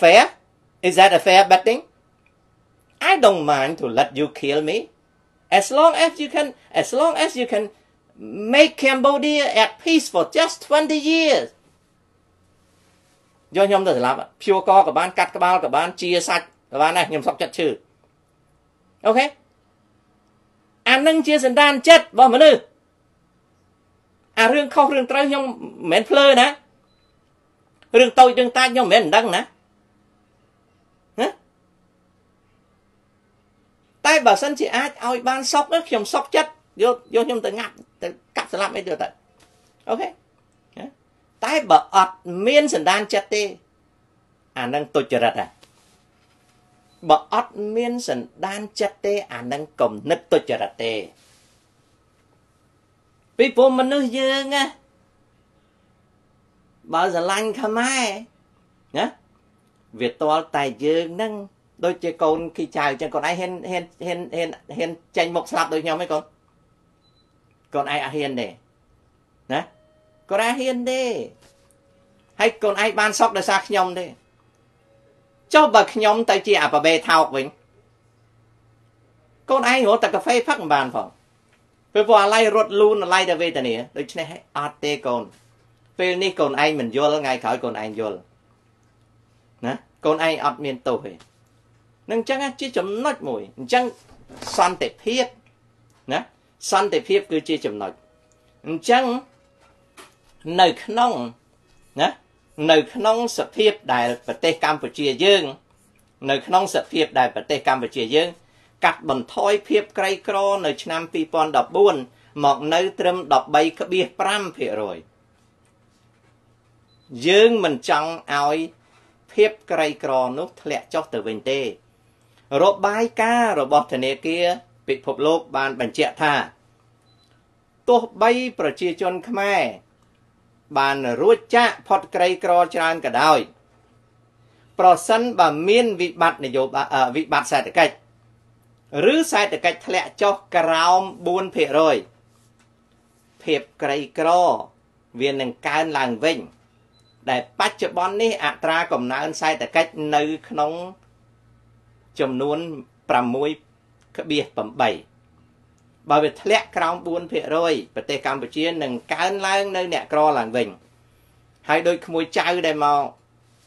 Fair is that a fair betting I don't mind to let you kill me as long as you can as long as you can make Cambodia at peace for just 20 years យកខ្ញុំទៅស្លាប់ភួរកក៏បានកាត់ក្បាលក៏បានជាសាច់ក៏បានដែរខ្ញុំសុកចិត្តឈឺអូខេអានឹងជាសន្តានចិត្តរបស់មនុស្ស អារឿងខុសរឿងត្រូវខ្ញុំមិនមែនភ្លើណារឿងតូចរឿងតាចខ្ញុំមិនមែនដឹងណាណាតែបើសិនជាអាចឲ្យបានសុកខ្ញុំសុកចិត្តយកយកខ្ញុំទៅងាប់ទៅកាប់ស្លាប់អីទៅទៅអូខេតែបើអត់មានសន្តានចិត្តទេអានឹងទុច្ចរិតហ่ะបើអត់មានសន្តានចិត្តទេអានឹងគំនិតទុច្ចរិតទេ ពីព្រោះមនុស្សយើងណាបើស្រឡាញ់ខ្មែរណាវាតល់តែយើងនឹងដូចជាកូនគីចៅចឹងកូនឯងហ៊ានហ៊ានហ៊ានហ៊ានហ៊ានចេញមុខស្លាប់ដូចខ្ញុំឯងកូនកូនឯងអត់ហ៊ានទេណាកូនឯងហ៊ានទេហើយកូនឯងបានសុកដោយសារខ្ញុំទេចុះបើខ្ញុំទៅជាអបបេថោកវិញកូនឯងរត់តែកាហ្វេផឹកមិនបានផង ពេលព្រោះអាឡ័យរត់លូនអាឡ័យតែវេទនាដូច្នេះអត់ទេកូនពេលនេះកូនឯងមិនយល់ថ្ងៃក្រោយកូនឯងយល់ណាកូនឯងអត់មានទោសទេនឹងអញ្ចឹងជាចំណុចមួយអញ្ចឹងសន្តិភាពណាសន្តិភាពគឺជាចំណុចអញ្ចឹងនៅក្នុងណានៅក្នុងសភាពដែលប្រទេសកម្ពុជាយើង នៅក្នុងសភាពដែលប្រទេសកម្ពុជាយើង កាត់បន្ថយភាពក្រីក្រនៅឆ្នាំ2014មកនៅត្រឹម13.5%យើងមិនចង់ឲ្យភាពក្រីក្រនោះធ្លាក់ចុះទៅវិញទេ របាយការណ៍របស់ធនាគារពិភពលោកបានបញ្ជាក់ថាទោះបីប្រជាជនខ្មែរបានរួចចាកផុតក្រីក្រច្រើនក៏ដោយ ប្រសិនបើមានវិបត្តិនយោបាយវិបត្តិសេដ្ឋកិច្ច ឬសេដ្ឋកិច្ចធ្លាក់ចុះក្រោម4%ភាពក្រីក្រវានឹងកើនឡើងវិញ ដែលបច្ចុប្បន្ននេះអត្រាកំណើនសេដ្ឋកិច្ចនៅក្នុងចំនួន6.8បើវាធ្លាក់ក្រោម4%ប្រទេសកម្ពុជានឹងកើនឡើងនៅអ្នកក្រឡើងវិញហើយដូចក្មួយចៅដែលមក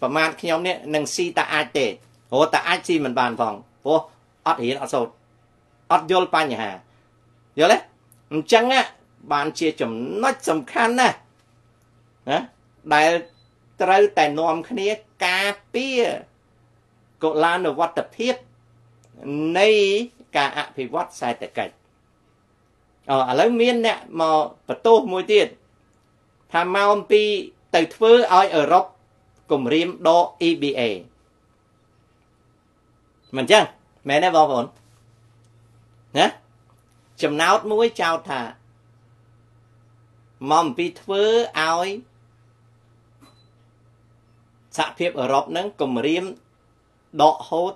ប្រមាថខ្ញុំនេះនឹងស៊ីតាអាចទេរត់តាអាចស៊ីមិនបានផងព្រោះ អត់រៀនអត់សូត្រអត់យល់បញ្ហាយល់ទេអញ្ចឹងបានជាចំណុចសំខាន់ណាស់ណាដែលត្រូវតែនាំគ្នាការពារកុលានុវត្តភាពនៃការអភិវឌ្ឍសេដ្ឋកិច្ចអូឥឡូវមានអ្នកមកបន្ទោសមួយទៀតថាមកអំពីទៅធ្វើឲ្យអឺរ៉ុបគម្រាមដក EBA មិនចឹង មែនទេបងប្អូនណាចំណោទមួយចោទថាមកអំពីធ្វើឲ្យសហភាពអឺរ៉ុបនឹងគម្រាមដកហូត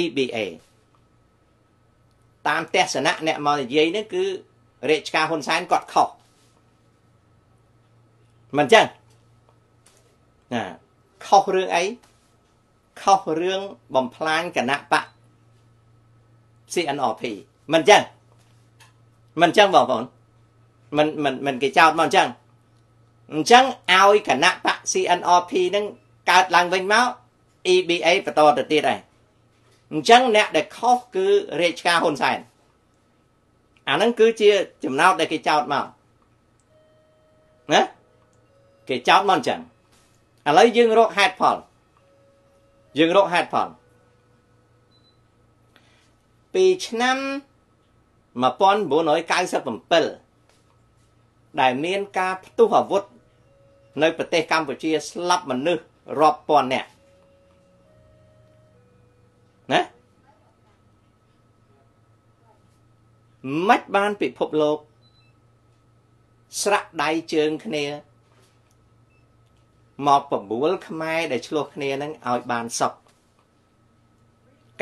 EBA តាមទស្សនៈអ្នកមកនិយាយនេះគឺរាជការហ៊ុនសែនគាត់ខុសមិនចឹងណាខុសរឿងអីខុសរឿងបំផ្លាញគណៈបក CNRP មិនចឹងមិនចឹងបងប្អូនមិនមិនមិនគេចោទមកអញ្ចឹងអញ្ចឹងឲ្យគណៈបក CNRP នឹងកើតឡើងវិញមក EBA បន្តទៅទៀតហើយអញ្ចឹងអ្នកដែលខុសគឺរាជការហ៊ុនសែនអាហ្នឹងគឺជាចំណោទដែលគេចោទមកណាគេចោទមកអញ្ចឹងឥឡូវយើងរកហេតុផលយើងរកហេតុផល ពីឆ្នាំ1997ដែលមានការផ្ទុះអាវុធនៅប្រទេសកម្ពុជាស្លាប់មនុស្សរាប់ពាន់នាក់ណាមិនបានពិភពលោកស្រាក់ដៃជើងគ្នាមកបបួលខ្មែរដែលឆ្លោះគ្នានឹងឲ្យបានសុខ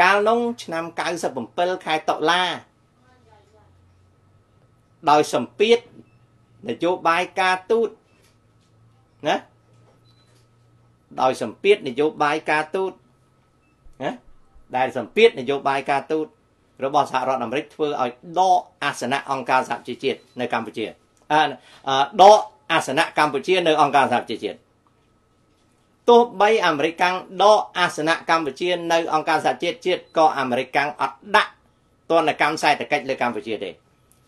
កាលនោះឆ្នាំ97ខែតុលាដោយសម្ពាធនយោបាយការទូតណាដោយសម្ពាធនយោបាយការទូតណាដែលសម្ពាធនយោបាយការទូតរបស់សហរដ្ឋអាមេរិកធ្វើឲ្យដកអាសនៈអង្គការសហជីវជាតិនៅកម្ពុជាអឺដកអាសនៈកម្ពុជានៅអង្គការសហជីវជាតិ ទោះបីអាមេរិកដកអាសនៈកម្ពុជានៅអង្គការសហជីវជាតិក៏អាមេរិកអត់ដាក់ទណ្ឌកម្មសេដ្ឋកិច្ចលើកម្ពុជាទេ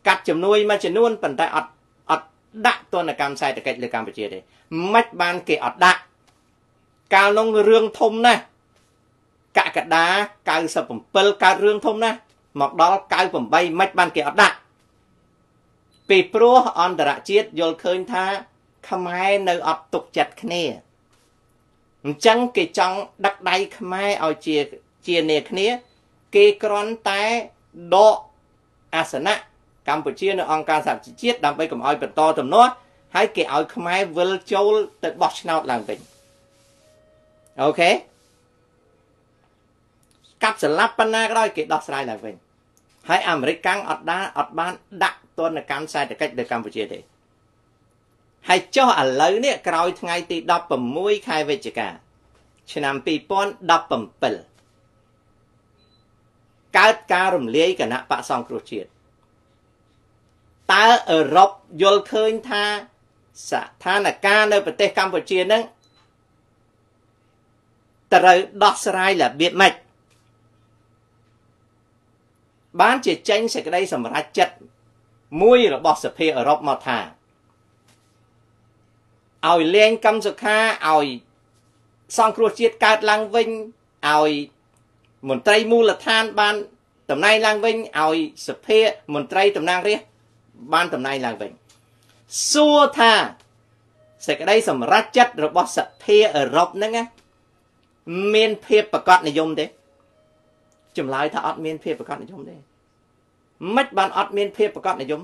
កាត់ជំនួយមួយចំនួនប៉ុន្តែអត់អត់ដាក់ទណ្ឌកម្មសេដ្ឋកិច្ចលើកម្ពុជាទេមិនបានគេអត់ដាក់កាលនោះរឿងធំណាស់កក្កដា97កើតរឿងធំណាស់មកដល់98មិនបានគេអត់ដាក់ពីព្រោះអន្តរជាតិយល់ឃើញថាខ្មែរនៅអត់ទុកចិត្តគ្នា អញ្ចឹងគេចង់ដឹកដៃខ្មែរឲ្យជាជានាគ្នា គេគ្រាន់តែដកអាសនៈកម្ពុជានៅអង្គការសហជីវជាតិដើម្បីកុំឲ្យបន្តទំនាស់ហើយគេឲ្យខ្មែរវិលចូលទៅបោះឆ្នោតឡើងវិញអូខេកាប់ស្លាប់ប៉ុណ្ណាក៏ដោយគេដោះស្រាយឡើងវិញហើយអាមេរិកកាំងអត់ដាអត់បានដាក់ទណ្ឌកម្មសេដ្ឋកិច្ចលើកម្ពុជាទេ ហើយចុះឥឡូវនេះក្រោយថ្ងៃទី16ខែវិច្ឆិកា ឆ្នាំ2017កើតការរំលាយគណៈបកសង្គ្រោះជាតិតើអឺរ៉ុបយល់ឃើញថាស្ថានភាពនៅប្រទេសកម្ពុជានឹងត្រូវដោះស្រាយរបៀបម៉េចបានជាចេញសេចក្តីសម្រេចចិត្តមួយរបស់សភាអឺរ៉ុបមកថា ឲ្យលែងកម្មសុខាឲ្យសង្គ្រោះជាតិកើតឡើងវិញឲ្យមន្ត្រីមូលដ្ឋានបានតំណែងឡើងវិញឲ្យសភាមន្ត្រីតំណាងរាស្ត្របានតំណែងឡើងវិញសួរថាសេចក្តីសម្រេចចិត្តរបស់សភាអឺរ៉ុបហ្នឹងមានភាពប្រកបនិយមទេចម្លើយថាអត់មានភាពប្រកបនិយមទេមិនបានអត់មានភាពប្រកបនិយម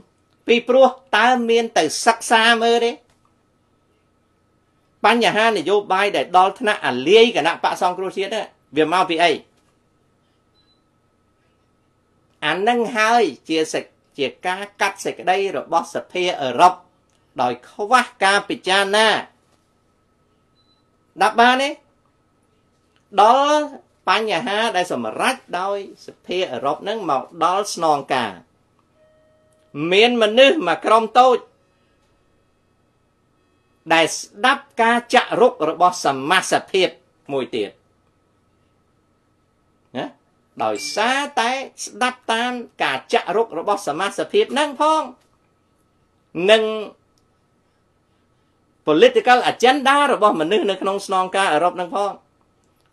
ពីព្រោះតើមានទៅសិក្សាមើលទេ បញ្ហានយោបាយដែលដល់ថ្នាក់អាលាយគណៈបកសង្គ្រោះជាតិវាមកពីអីអានឹងហើយជាសេចជាការកាត់សេចក្តីរបស់សភាអឺរ៉ុបដោយខ្វះការពិចារណាដាក់បានទេដល់បញ្ហាដែលសម្រេចដោយសភាអឺរ៉ុបនឹងមកដល់ស្នងការ មានមនុស្សមួយក្រុមតូច ដែលស្ដាប់ការចាក់រុករបស់សមាសភាពមួយទៀតណាដោយសារតែស្ដាប់តាមការចាក់រុករបស់សមាសភាពនឹងផងនឹង political agenda របស់មនុស្សនៅក្នុងស្នងការអឺរ៉ុបនឹងផង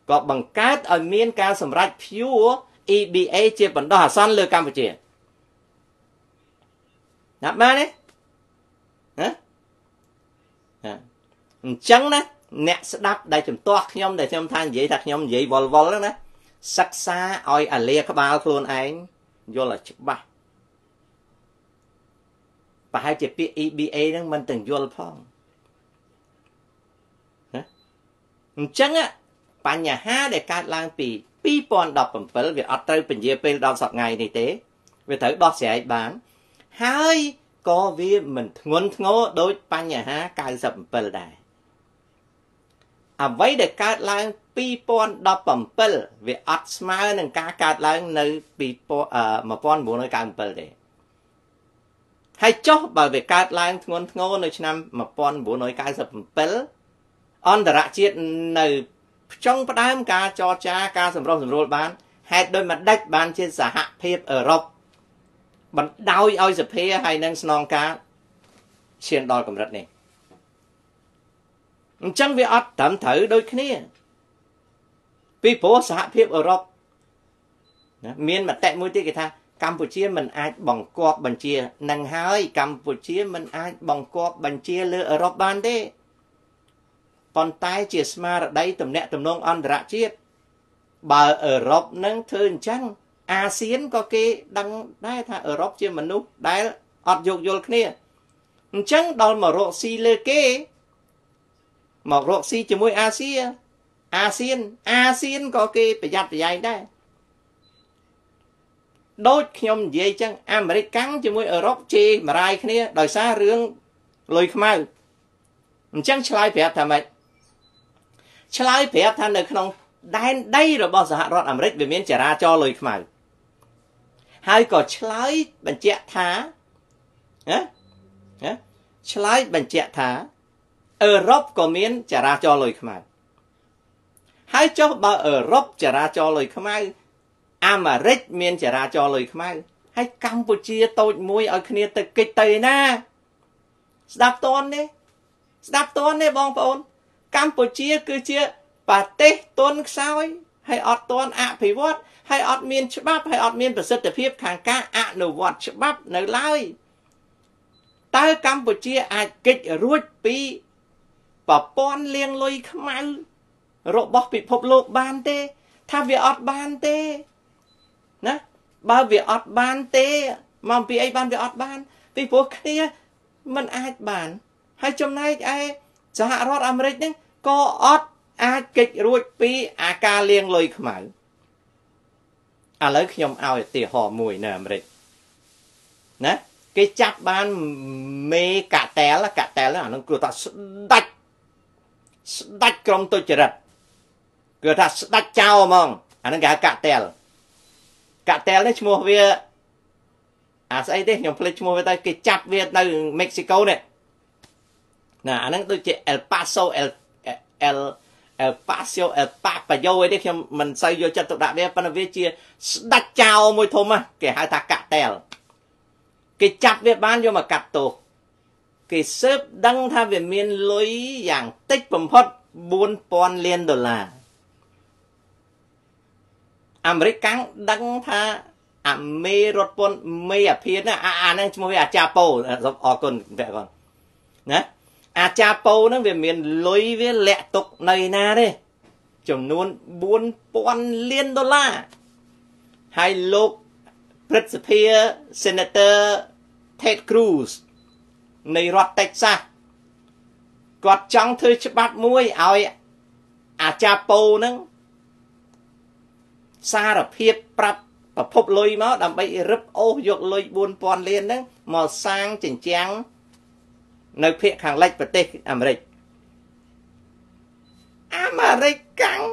ក៏បង្កើតឲ្យមានការសម្រេច pure EBA ជាបណ្ដោះអាសន្នលើកម្ពុជាណាបានទេណា អញ្ចឹងណាអ្នកស្ដាប់ដែលជំទាស់ខ្ញុំដែលខ្ញុំថានិយាយថាខ្ញុំនិយាយវល់វល់ហ្នឹងណាសិក្សាឲ្យអាលាក្បាលខ្លួនឯងយល់ឲ្យច្បាស់ប្រហែលជាពាក្យ EBA ហ្នឹងមិនទាំងយល់ផងណាអញ្ចឹងបញ្ហាដែលកើតឡើងពី2017វាអត់ត្រូវពន្យាពេលដល់សប្តាហ៍ថ្ងៃនេះទេវាត្រូវដោះស្រាយបានហើយ ក៏វាមិនធ្ងន់ធ្ងរដូចបញ្ហា97ដែរអ្វីដែលកើតឡើង2017វាអត់ស្មើនឹងការកើតឡើងនៅ1997ទេហើយចុះបើវាកើតឡើងធ្ងន់ធ្ងរនៅឆ្នាំ1997អន្តរជាតិនៅផ្ចង់ផ្ដើមការចរចាការសម្រុះសម្រួលបានហេតុដោយមិនដេចបានជាសហភាពអឺរ៉ុប បណ្ដោយឲ្យសភាហើយនឹងស្នងការឈានដល់កម្រិតនេះអញ្ចឹងវាអត់ត្រឹមត្រូវដូចគ្នា ពីព្រោះសហភាពអឺរ៉ុបណាមានមតិមួយទៀតគេថាកម្ពុជាមិនអាចបង្គាប់បញ្ជានឹងហើយកម្ពុជាមិនអាចបង្គាប់បញ្ជាលើអឺរ៉ុបបានទេប៉ុន្តែជាស្មារតីទំនាក់ទំនងអន្តរជាតិបើអឺរ៉ុបនឹងធ្វើអញ្ចឹង អាស៊ានក៏គេដឹងដែរថាអឺរ៉ុបជាមនុស្សដែលអត់យោគយល់គ្នាអញ្ចឹងដល់មករកស៊ីលើគេ មករកស៊ីជាមួយអាស៊ីអាស៊ានអាស៊ានក៏គេប្រយ័ត្នប្រយែងដែរដូចខ្ញុំនិយាយចឹងអាមេរិកកាំងជាមួយអឺរ៉ុបជេរមរាយគ្នា ដោយសាររឿងលុយខ្មៅអញ្ចឹងឆ្លើយប្រាប់ថាម៉េចឆ្លើយប្រាប់ថានៅក្នុងដែនដីរបស់សហរដ្ឋអាមេរិកវាមានចរាចរណ៍លុយខ្មៅ ហើយក៏ឆ្លើយបញ្ជាក់ថាណាណាឆ្លើយបញ្ជាក់ថាអឺរ៉ុបក៏មានចរាចរណ៍លុយខ្មៅហើយចុះបើអឺរ៉ុបចរាចរណ៍លុយខ្មៅអាមេរិកមានចរាចរណ៍លុយខ្មៅហើយកម្ពុជាតូចមួយឲ្យគ្នាទៅកិច្ចទៅណា ស្ដាប់តន់នេះស្ដាប់តន់នេះបងប្អូនកម្ពុជាគឺជាប្រទេសទុនខ្សោយ ហើយអត់តន់អភិវឌ្ឍហើយអត់មានច្បាប់ហើយអត់មានប្រសិទ្ធភាពខាងការអនុវត្តច្បាប់នៅឡើយតើកម្ពុជាអាចគេចរួចពីប្រព័ន្ធលាងលុយខ្មៅរបស់ពិភពលោកបានទេ ថាវាអត់បានទេណាបើវាអត់បានទេមកពីអីបានវាអត់បាន ពីព្រោះគ្នាมันអាចបាន ហើយចំណែកឯសហរដ្ឋអាមេរិកហ្នឹងក៏អត់ អាចគេចរួចពីអាការលាងលុយខ្មៅឥឡូវខ្ញុំឲ្យឧទាហរណ៍មួយនៅអាមេរិកណាគេចាប់បានមេកាតែលកាតែលអានឹងគឺថាស្ដាច់ស្ដាច់ក្រុមទុច្ចរិតគឺថាស្ដាច់ចោលហ្មងអានឹងគេហៅកាតែលកាតែលនេះឈ្មោះវាអាស្អីទេខ្ញុំភ្លេចឈ្មោះវាទៅគេចាប់វានៅមិចស៊ីកូនេះណាអានឹងដូចជា El Paso El El El Paso El Papayo អីនេះខ្ញុំមិនសូវយកចិត្តទុកដាក់វាប៉ុន្តែវាជាស្ដាច់ចោលមួយធំគេហៅថាកាតែលគេចាប់វាបានយកមកកាត់ទោសគេស៊ើបដឹងថាវាមានលុយយ៉ាងតិចបំផុត4000លានដុល្លារអាមេរិកកាំងដឹងថាអាមេរត់ពន្ធមេអាភានណាអាអាហ្នឹងឈ្មោះវាអាចាប៉ូអរគុណព្រះកូនណា អាចាប៉ូហ្នឹងវាមានលុយវាលាក់ទុកនៅណាទេចំនួន4000លានដុល្លារហើយលោកព្រឹទ្ធសភា Senator Ted Cruz នៃរដ្ឋ Texas គាត់ចង់ធ្វើច្បាប់មួយឲ្យអាចាប៉ូហ្នឹងសារភាពប្រាប់ប្រភពលុយមកដើម្បីរឹបអូសយកលុយ4000លានហ្នឹងមកសាងចិញ្ចាំង នៅភូមិខាងលិចប្រទេសអាមេរិកអាមេរិកកាំង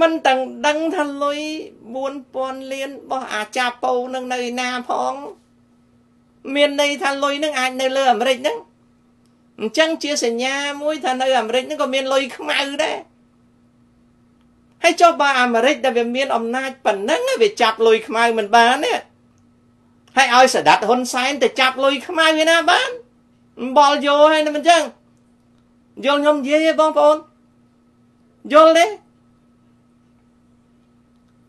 មិនទាំងដឹងថាលុយ4000លានរបស់អាចាប៉ូនឹងនៅឯណាផង មានន័យថាលុយនឹងអាចនៅលើអាមេរិកហ្នឹងអញ្ចឹងជាសញ្ញាមួយថានៅអាមេរិកហ្នឹងក៏មានលុយខ្មៅដែរហើយចុះបើអាមេរិកដែលវាមានអំណាចប៉ុណ្ណឹងវាចាប់លុយខ្មៅមិនបានទេ ហើយឲ្យស្ដាត់ហ៊ុនសែនទៅចាប់លុយខ្មៅឯណាបានអំបល់យោហើយមិនអញ្ចឹងយល់ខ្ញុំនិយាយទេបងប្អូនយល់ទេ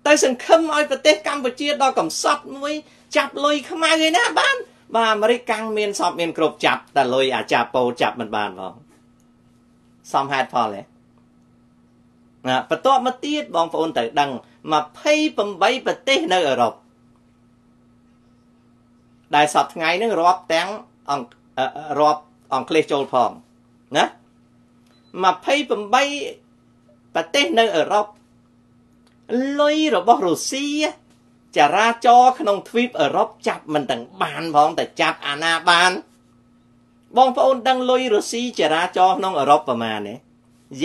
ទៅសង្ឃឹមឲ្យប្រទេសកម្ពុជាដល់កំសត់មួយចាប់លុយខ្មៅឯណាបានបាទអាមេរិកកាំងមានសពមានគ្រប់ចាប់តែលុយអាចាប៉ូចាប់មិនបានផងសំហេតុផលទេណាបន្ទាប់មកទៀតបងប្អូនត្រូវដឹង28ប្រទេសនៅអឺរ៉ុប ដែលសពថ្ងៃហ្នឹងរាប់ទាំងអង្គរាប់អង់គ្លេសចូលផងណា28ប្រទេសនៅអឺរ៉ុបលុយរបស់រុស្ស៊ីចរាចរក្នុងទ្វីបអឺរ៉ុបចាប់មិនទាំងបានផងតែចាប់អាណាបាន បងប្អូនដឹងលុយរុស្ស៊ីចរាចរក្នុងអឺរ៉ុបប្រមាណទេ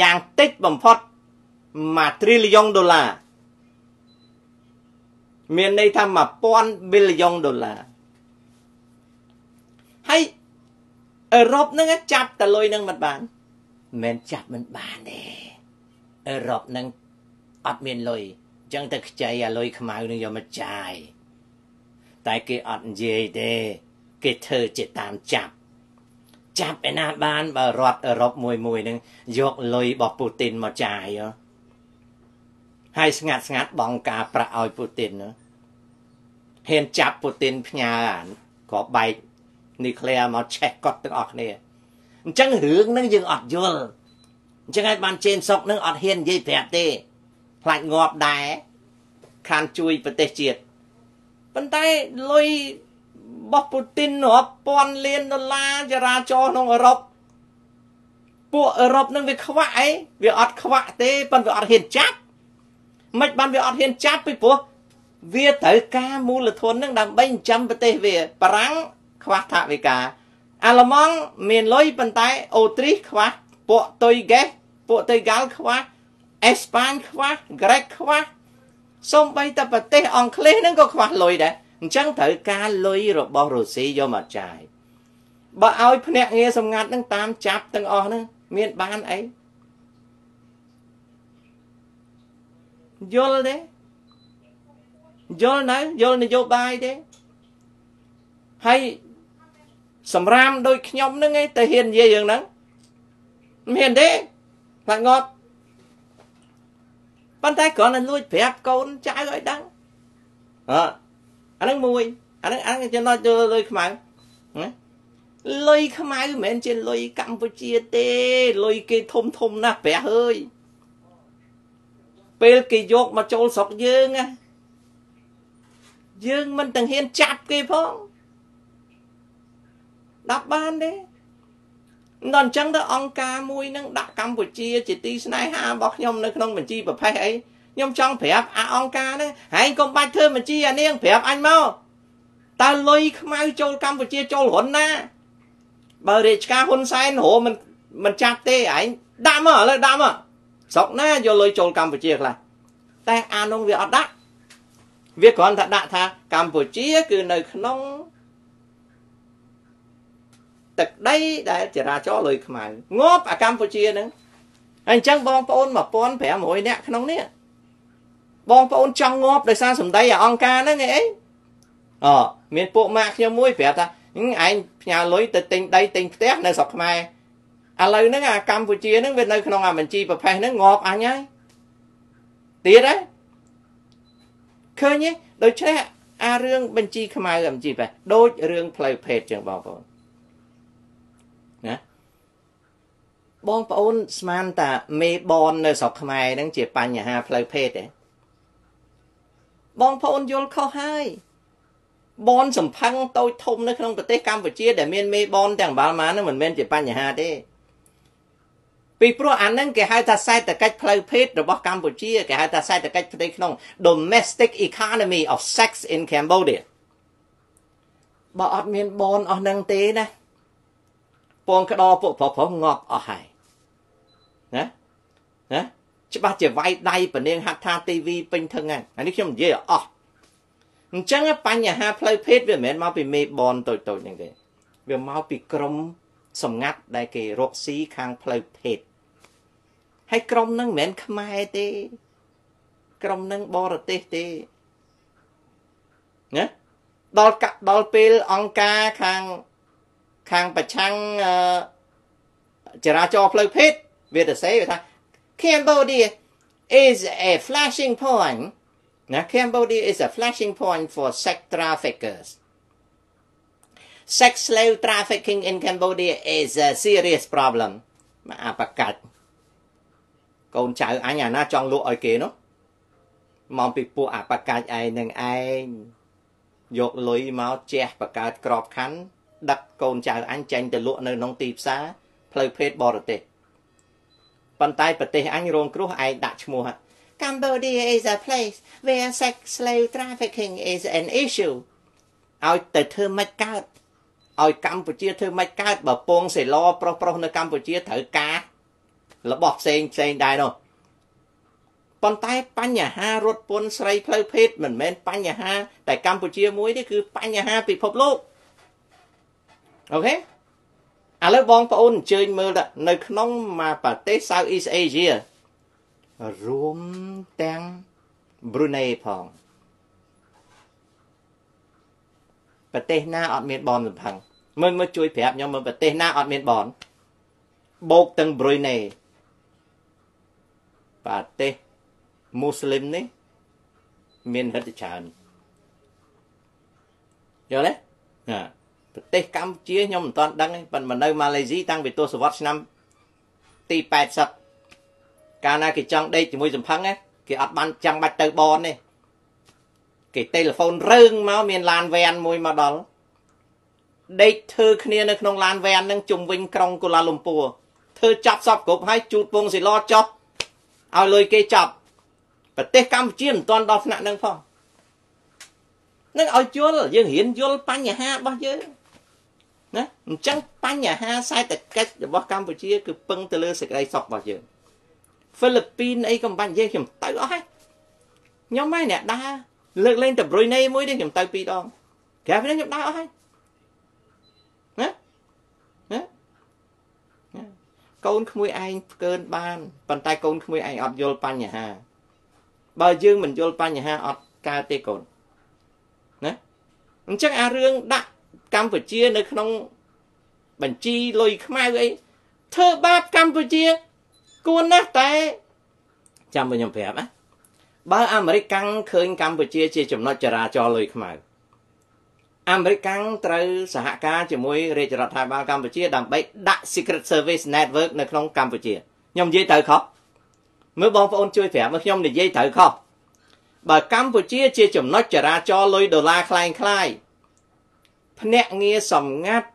យ៉ាងតិចបំផុត1 trillion ដុល្លារមានន័យថា1000 billion ដុល្លារ ហើយអឺរ៉ុបហ្នឹងចាប់តលុយហ្នឹងមិនបានមិនចាប់មិនបានទេអឺរ៉ុបហ្នឹងអត់មានលុយអញ្ចឹងទៅខ្ចីអាលុយខ្មៅនឹងយកមកចាយតែគេអត់និយាយទេគេធ្វើជាតាមចាប់ចាប់ឯណាបានបើរដ្ឋអឺរ៉ុបមួយមួយនឹងយកលុយរបស់ពូទីនមកចាយហើយស្ងាត់ស្ងាត់បងការប្រាក់ឲ្យពូទីនហ៊ានចាប់ពូទីនផ្ញើអាក៏បែក នីក្លេអ៊ែរមកឆេះកត់ទាំងអស់គ្នាអញ្ចឹងរឿងហ្នឹងយើងអត់យល់អញ្ចឹងហើយបានជេនសុកនឹងអត់ហ៊ាននិយាយប្រាប់ទេខ្លាចងាប់ដែរខានជួយប្រទេសជាតិប៉ុន្តែលុយរបស់ពូទីនរាប់ពាន់លានដុល្លារចរាចរក្នុងអឺរ៉ុបពួកអឺរ៉ុបនឹងវាខ្វាក់អីវាអត់ខ្វាក់ទេប៉ុន្តែវាអត់ហ៊ានចាប់មិនបានវាអត់ហ៊ានចាប់ពីព្រោះវាត្រូវការមូលធននឹងដើម្បីចិញ្ចឹមប្រទេសវាបារាំង ខ្វះថវិកាអាល្លឺម៉ង់មានលុយប៉ុន្តែអូទ្រីសខ្វះពួកតុយហ្កេសពួកតុយហ្គាល់ខ្វះអេស្ប៉ាញខ្វះក្រិកខ្វះសូម្បីតែប្រទេសអង់គ្លេសហ្នឹងក៏ខ្វះលុយដែរអញ្ចឹងត្រូវការលុយរបស់រុស្ស៊ីយកមកចាយបើឲ្យភ្នាក់ងារសម្ងាត់ហ្នឹងតាមចាប់ទាំងអស់ហ្នឹងមានបានអីយល់ទេយល់នៅយល់នយោបាយទេហើយ សម្រាមដូចខ្ញុំហ្នឹងឯងតែហ៊ាននិយាយយ៉ាងហ្នឹងមិនហ៊ានទេខ្លាចងាប់ប៉ុន្តែគ្រាន់តែលួចប្រាប់កូនចៅឲ្យដឹងអើអាហ្នឹងមួយអាហ្នឹងអាហ្នឹងចំណុចលុយខ្មៅណាលុយខ្មៅមិនមែនជាលុយកម្ពុជាទេលុយគេធំធំណាស់ព្រះអើយពេលគេយកមកចូលស្រុកយើងណាយើងមិនទាំងហ៊ានចាប់គេផង ដាក់បានទេដល់អញ្ចឹងទៅអង្គការមួយនឹងដាក់កម្ពុជាជាទីស្នេហារបស់ខ្ញុំនៅក្នុងបញ្ជីប្រភេទអីខ្ញុំចង់ប្រាប់អាអង្គការហ្នឹងហែងកុំបាច់ធ្វើបញ្ជីអានាងប្រាប់អញមកតើលុយខ្មៅចូលកម្ពុជាចូលរុនណាបើរាជការហ៊ុនសែនរោមិនមិនចាប់ទេឯងដាក់មកឥឡូវដាក់មកស្រុកណាយកលុយចូលកម្ពុជាខ្លះតែអានោះវាអត់ដាក់វាគ្រាន់តែដាក់ថាកម្ពុជាគឺនៅក្នុង ទឹកដីដែលចរាចរណ៍លុយខ្មៅងាប់អាកម្ពុជាហ្នឹងហើយអញ្ចឹងបងប្អូន1500នាក់ក្នុងនេះបងប្អូនចង់ងាប់ដោយសារសម្ដីអាអង្គការហ្នឹងអីអមានពួកម៉ាក់ខ្ញុំមួយប្រាប់ថាឯងផ្ញើលុយទៅទិញដីទិញផ្ទះនៅស្រុកខ្មែរឥឡូវហ្នឹងអាកម្ពុជាហ្នឹងវានៅក្នុងអាបញ្ជីប្រភេទហ្នឹងងាប់អញហើយទៀតហ៎ឃើញទេដូច្នេះអារឿងបញ្ជីខ្មៅបញ្ជីប្រភេទដូចរឿងផ្លូវភេទចឹងបងប្អូន ណាបងប្អូនស្មានតាមេបននៅស្រុកខ្មែរហ្នឹងជាបញ្ហាផ្លូវភេទទេបងប្អូនយល់ខុសហើយបនសំផឹងតូចធំនៅក្នុងប្រទេសកម្ពុជា ដែលមានមេបនទាំងបាល់ម៉ាហ្នឹងមិនមែនជាបញ្ហាទេពីព្រោះអាហ្នឹងគេហៅថាសេដ្ឋកិច្ចផ្លូវភេទរបស់កម្ពុជាគេហៅថាសេដ្ឋកិច្ចផ្ទៃក្នុង domestic economy of sex in Cambodia បើអត់មានបនអស់ហ្នឹងទេណា ពងក្តោពួកប្រុសប្រុសងាប់អស់ហើយណាណាច្បាស់ជាវាយដៃពនាងហត្ថាទីវីពេញធឹងហ្នឹងអានេះខ្ញុំនិយាយអស់អញ្ចឹងបញ្ហាផ្លូវភេទវាមិនមែនមកពីមេបនតូចតូចហ្នឹងទេវាមកពីក្រមសម្ងាត់ដែលគេរកស៊ីខាងផ្លូវភេទហើយក្រមហ្នឹងមិនមែនខ្មែរទេ ក្រមហ្នឹងបរទេសទេណាដល់ដល់ពេលអង្គការខាង ខាងប្រឆាំងចរាចរណ៍ផ្លូវភេទវាទៅសេវាថា Cambodia is a flashing point ណា Cambodia is a flashing point for sex traffickers sex slave trafficking in Cambodia is a serious problem មកអាបកាច់កូនចៅអញអាណាចង់លក់ឲ្យគេនោះមកពីពួកអាបកាច់ឯងនឹងឯងយកលុយមកជះបកើតក្របខ័ណ្ឌ ដឹកកូនចៅអញចេញទៅលក់នៅក្នុងទីផ្សារផ្លូវភេទបរទេសប៉ុន្តែប្រទេសអញរងគ្រោះឯងដាក់ឈ្មោះ Cambodia is a place where sex slave trafficking is an issue ឲ្យទៅធ្វើមិនកើតឲ្យកម្ពុជាធ្វើមិនកើតបើពងសេឡប្រុសប្រុសនៅកម្ពុជាត្រូវការរបស់ផ្សេងផ្សេងដែរនោះប៉ុន្តែបញ្ហារត់ពន្ធស្រីផ្លូវភេទមិនមែនបញ្ហាតែកម្ពុជាមួយទេគឺបញ្ហាពិភពលោក អូខេឥឡូវបងប្អូនអញ្ជើញមើលនៅក្នុងមកប្រទេស Southeast Asia រួមទាំង Brunei ផងប្រទេសណាអត់មានបនសំផឹងមើលមើលជួយប្រាប់ខ្ញុំមើលប្រទេសណាអត់មានបនបូកទាំង Brunei ប្រទេសមូស្លីមនេះមានហិទ្ធិច្រើនយល់ទេណា ប្រទេសកម្ពុជាខ្ញុំមិនទាន់ដឹងទេប៉ុន្តែនៅម៉ាឡេស៊ីតាំងពីទសវត្សរ៍ឆ្នាំទី80កាលណាគេចង់ដេកជាមួយសំផឹងគេអត់បានចាំបាច់ទៅបនទេគេទូរស័ព្ទរើងមកមានឡានវ៉ានមួយមកដល់ដេកធ្វើគ្នានៅក្នុងឡានវ៉ាននឹងជុំវិញក្រុងកូឡាលំពួរធ្វើចាប់សពគ្រប់ហើយជូតពងសិឡចុះឲ្យលុយគេចាប់ប្រទេសកម្ពុជាមិនទាន់ដល់ថ្នាក់នឹងផងនឹងឲ្យយល់យើងរៀនយល់បញ្ហារបស់យើង ណាអញ្ចឹងបញ្ហាសេដ្ឋកិច្ចរបស់កម្ពុជាគឺពឹងទៅលើសេចក្តីសុខរបស់យើងហ្វីលីពីនអីក៏មិនបាច់និយាយខ្ញុំទៅអស់ហើយខ្ញុំហើយអ្នកដើរលើកលែងតែប្រុយណេមួយនេះខ្ញុំទៅពីរដងក្រៅពីនេះខ្ញុំដើរអស់ហើយណាណាកូនក្មួយឯងផ្កើនបានប៉ុន្តែកូនក្មួយឯងអត់យល់បញ្ហាបើយើងមិនយល់បញ្ហាអត់កើតទេកូនណាអញ្ចឹងអារឿងដាក់ កម្ពុជានៅក្នុងបញ្ជីលុយខ្មៅអីធ្វើបាបកម្ពុជា គួរណាស់តែចាំខ្ញុំប្រាប់ណាបើអាមេរិកកាំងឃើញកម្ពុជាជាចំណុចចរាចរណ៍លុយខ្មៅអាមេរិកកាំងត្រូវសហការជាមួយរាជរដ្ឋាភិបាលកម្ពុជាដើម្បីដាក់ Secret Service Network នៅក្នុងកម្ពុជាខ្ញុំនិយាយទៅខុសមើលបងប្អូនជួយប្រាប់មើលខ្ញុំនិយាយត្រូវខុសបើកម្ពុជាជាចំណុចចរាចរណ៍លុយដុល្លារคล้ายคล้าย ភ្នាក់ងារសម្ងាត់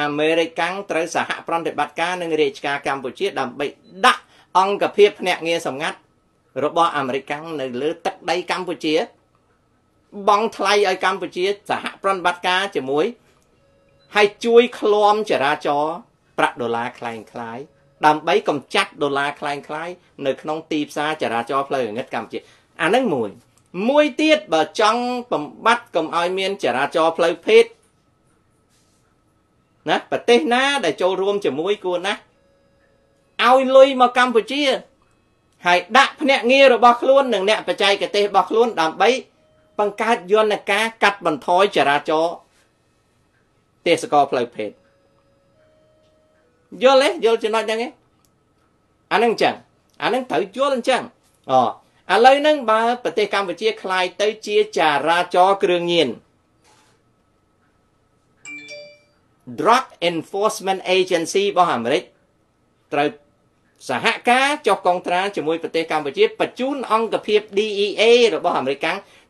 អាមេរិកកាំងត្រូវសហប្រតិបត្តិការនឹងរាជការកម្ពុជាដើម្បីដាក់អង្គភាពភ្នាក់ងារសម្ងាត់របស់អាមេរិកកាំងនៅលើទឹកដីកម្ពុជាបង់ថ្លៃឲ្យកម្ពុជាសហប្រតិបត្តិការជាមួយហើយជួយឃ្លាំចរាចរណ៍ប្រាក់ដុល្លារคล้ายคล้ายដើម្បីកម្ចាត់ដុល្លារคล้ายคล้ายនៅក្នុងទីផ្សារចរាចរណ៍ផ្លូវងឹតកម្ពុជាអានឹងមួយមួយទៀតបើចង់បំបត្តិកុំឲ្យមានចរាចរណ៍ផ្លូវភេទ ណាប្រទេសណាដែលចូលរួមជាមួយគួរណាស់ឲ្យលុយមកកម្ពុជាហើយដាក់ភ្នាក់ងាររបស់ខ្លួននិងអ្នកបច្ចេកទេសរបស់ខ្លួនដើម្បីបង្កើតយន្តការកាត់បន្ថយចរាចរណ៍ទេសកលផ្លូវភេទយល់ទេយល់ចំណុចហ្នឹងទេអាហ្នឹងអញ្ចឹងអាហ្នឹងត្រូវយល់អញ្ចឹងអូឥឡូវហ្នឹងបើប្រទេសកម្ពុជាคล้ายទៅជាចរាចរណ៍គ្រឿងញៀន Drug Enforcement Agency របស់អាមេរិកត្រូវសហការចុះកុងត្រាជាមួយប្រទេសកម្ពុជាបញ្ជូនអង្គភាព DEA របស់អាមេរិក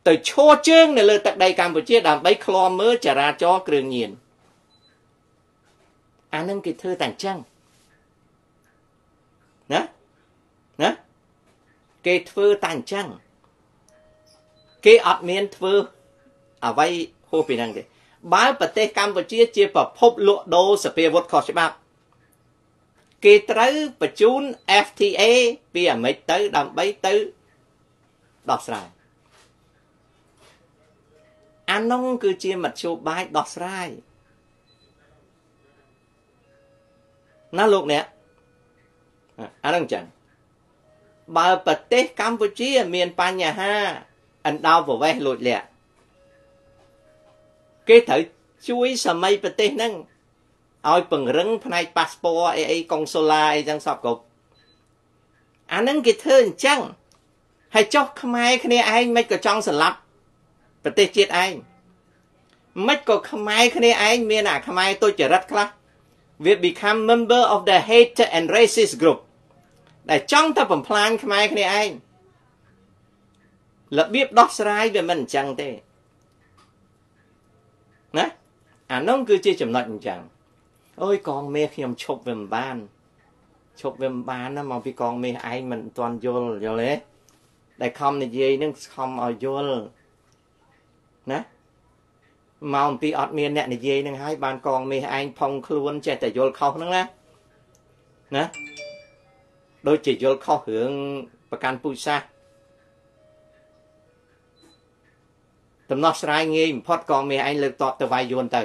ទៅឈរជើងនៅលើទឹកដីកម្ពុជាដើម្បីឃ្លាំមើលចរាចរណ៍គ្រឿងញៀនអានឹងគេធ្វើតែអញ្ចឹងណាណាគេធ្វើតែអញ្ចឹងគេអត់មានធ្វើអ្វីហួសពីហ្នឹងទេ បើប្រទេសកម្ពុជាជាប្រភពលក់ដូរសភាវុធខុសច្បាប់គេត្រូវបញ្ជូន FTA ពីអាមេរិកទៅដើម្បីទៅដោះស្រាយអានោះគឺជាមធ្យោបាយដោះស្រាយណាលោកអ្នកអានឹងចឹងបើប្រទេសកម្ពុជាមានបញ្ហាអណ្ដោប្រវេសលួចលាក់ គេត្រូវជួយសម័យប្រទេសហ្នឹងឲ្យពង្រឹងផ្នែកប៉ាសពតអីអីកុងសូឡាអីចឹងសពគ្រប់អាហ្នឹងគេធ្វើអញ្ចឹងហើយចុះខ្មែរគ្នាឯងមិនក៏ចង់ស្លាប់ប្រទេសជាតិឯងមិនក៏ខ្មែរគ្នាឯងមានអាខ្មែរទុច្ចរិតខ្លះវា become member of the hate and racist group ដែលចង់តែបំផ្លាញខ្មែរគ្នាឯងរបៀបដោះស្រាយវាមិនអញ្ចឹងទេ ណាអានោះគឺជាចំណុចអញ្ចឹងអើយកងមេខ្ញុំឈប់វាមិនបានឈប់វាមិនបានណាមកពីកងមេឯងមិនទាន់យល់យល់ទេដែលខំនិយាយនឹងខំឲ្យយល់ណាមកអំពីអត់មានអ្នកនិយាយនឹងហើយបានកងមេឯងផុងខ្លួនចេះតែយល់ខុសហ្នឹងណាណាដូចជាយល់ខុសរឿងប្រកាន់ពូជសាសន៍ ដំណោះស្រាយងាយបំផុតកងមេឯងលើកតបទៅវាយយួនទៅ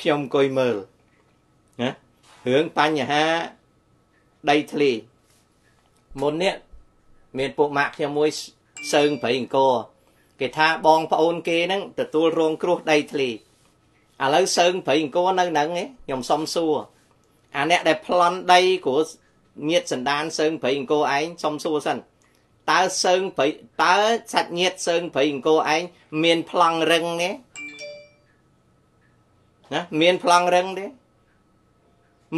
ខ្ញុំអង្គុយមើលណារឿងបញ្ហាដីធ្លីមុននេះមានពួកម៉ាក់ខ្ញុំមួយសើងព្រៃអង្គរគេថាបងប្អូនគេហ្នឹងទទួលរងគ្រោះដីធ្លីឥឡូវសើងព្រៃអង្គរនៅហ្នឹងខ្ញុំសុំសួរអាអ្នកដែលប្លន់ដីព្រោះញាតសណ្ដានសើងព្រៃអង្គរឯងសុំសួរសិន តើសើងព្រៃតើសាច់ញាតសើងព្រៃអង្គរឯងមានប្លង់រឹងទេណាមានប្លង់រឹងទេ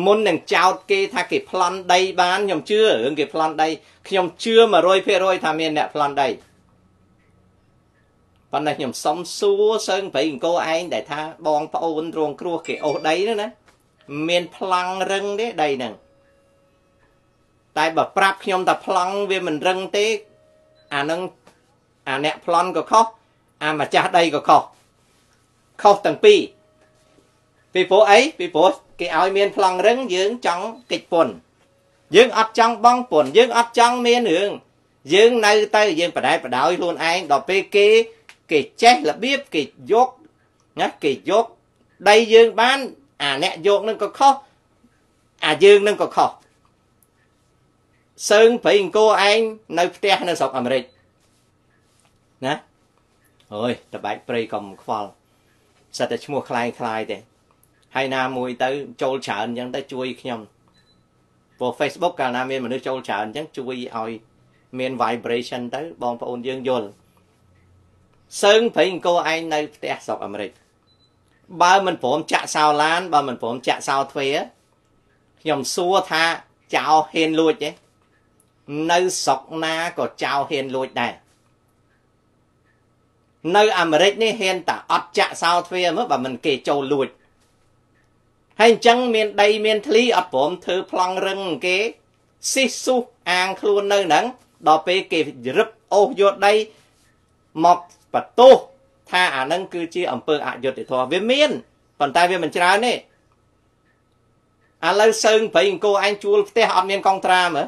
មុននឹងចោតគេថាគេប្លន់ដីបានខ្ញុំជឿរឿងគេប្លន់ដីខ្ញុំជឿ100%ថាមានអ្នកប្លន់ដីប៉ុន្តែខ្ញុំសុំសួរសើងព្រៃអង្គរឯងដែលថាបងប្អូនរងគ្រោះគេអូសដីនោះណាមានប្លង់រឹងទេដីហ្នឹង តែបើប្រាប់ខ្ញុំថាប្លង់វាមិនរឹងទេអានឹងអាអ្នកប្លន់ក៏ខុសអាម្ចាស់ដីក៏ខុសខុសទាំងពីរពីព្រោះអីពីព្រោះគេឲ្យមានប្លង់រឹងយើងចង់កិច្ចពន្ធយើងអត់ចង់បងពុនយើងអត់ចង់មានរឿងយើងនៅទៅយើងបដែបដោយខ្លួនឯងដល់ពេលគេគេចេះរបៀបគេយកណាគេយកដីយើងបានអាអ្នកយកនឹងក៏ខុសអាយើងនឹងក៏ខុស សើងព្រៃអង្គរឯងនៅផ្ទះនៅស្រុកអាមេរិកណាអើយតបែកព្រៃក៏មិនខ្វល់សិតតែឈ្មោះคล้ายคล้ายទេហើយណាមួយទៅចូលច្រើនអញ្ចឹងទៅជួយខ្ញុំព្រោះ Facebook កាលណាមានមនុស្សចូលច្រើនអញ្ចឹងជួយឲ្យមាន vibration ទៅបងប្អូនយើងយល់សើងព្រៃអង្គរឯងនៅផ្ទះស្រុកអាមេរិកបើមិនព្រមចាក់សោឡានបើមិនព្រមចាក់សោទ្វាខ្ញុំសួរថាចៅហ៊ានលួចទេ នៅស្រុកណាក៏ចៅហ៊ានលួចដែរនៅអាមេរិកនេះហ៊ានតែអត់ចាក់សោទ្វាមើលបើមិនគេចូលលួចហើយអញ្ចឹងមានដីមានធ្លីអត់ព្រមធ្វើប្លង់រឹងគេស៊ីស៊ូអាងខ្លួននៅហ្នឹងដល់ពេលគេរឹបអូសយកដីមកបន្ទោសថាអានឹងគឺជាអំពើអយុត្តិធម៌វាមានប៉ុន្តែវាមិនច្រើនទេឥឡូវសើងព្រៃអង្គរឯងជួលផ្ទះអត់មានកងត្រាមើល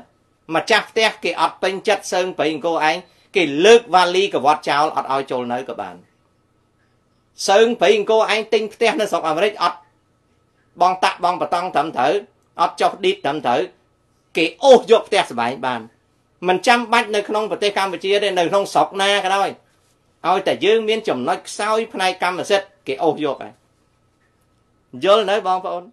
ម្ចាស់ផ្ទះគេអត់ពេញចិត្តសើងព្រៃអង្គរឯងគេលើកវ៉ាលីកវត្តចោលអត់ឲ្យចូលនៅក៏បានសើងព្រៃអង្គរឯងទិញផ្ទះនៅស្រុកអាមេរិកអត់បងតាក់បងបតង់ត្រឹមត្រូវអត់ចុះឌីតត្រឹមត្រូវគេអូសយកផ្ទះសម្បែងបានមិនចាំបាច់នៅក្នុងប្រទេសកម្ពុជាទេនៅក្នុងស្រុកណាក៏ដោយឲ្យតែយើងមានចំណុចខ្សោយផ្នែកកម្មសិទ្ធិគេអូសយកហើយយល់នៅបងប្អូន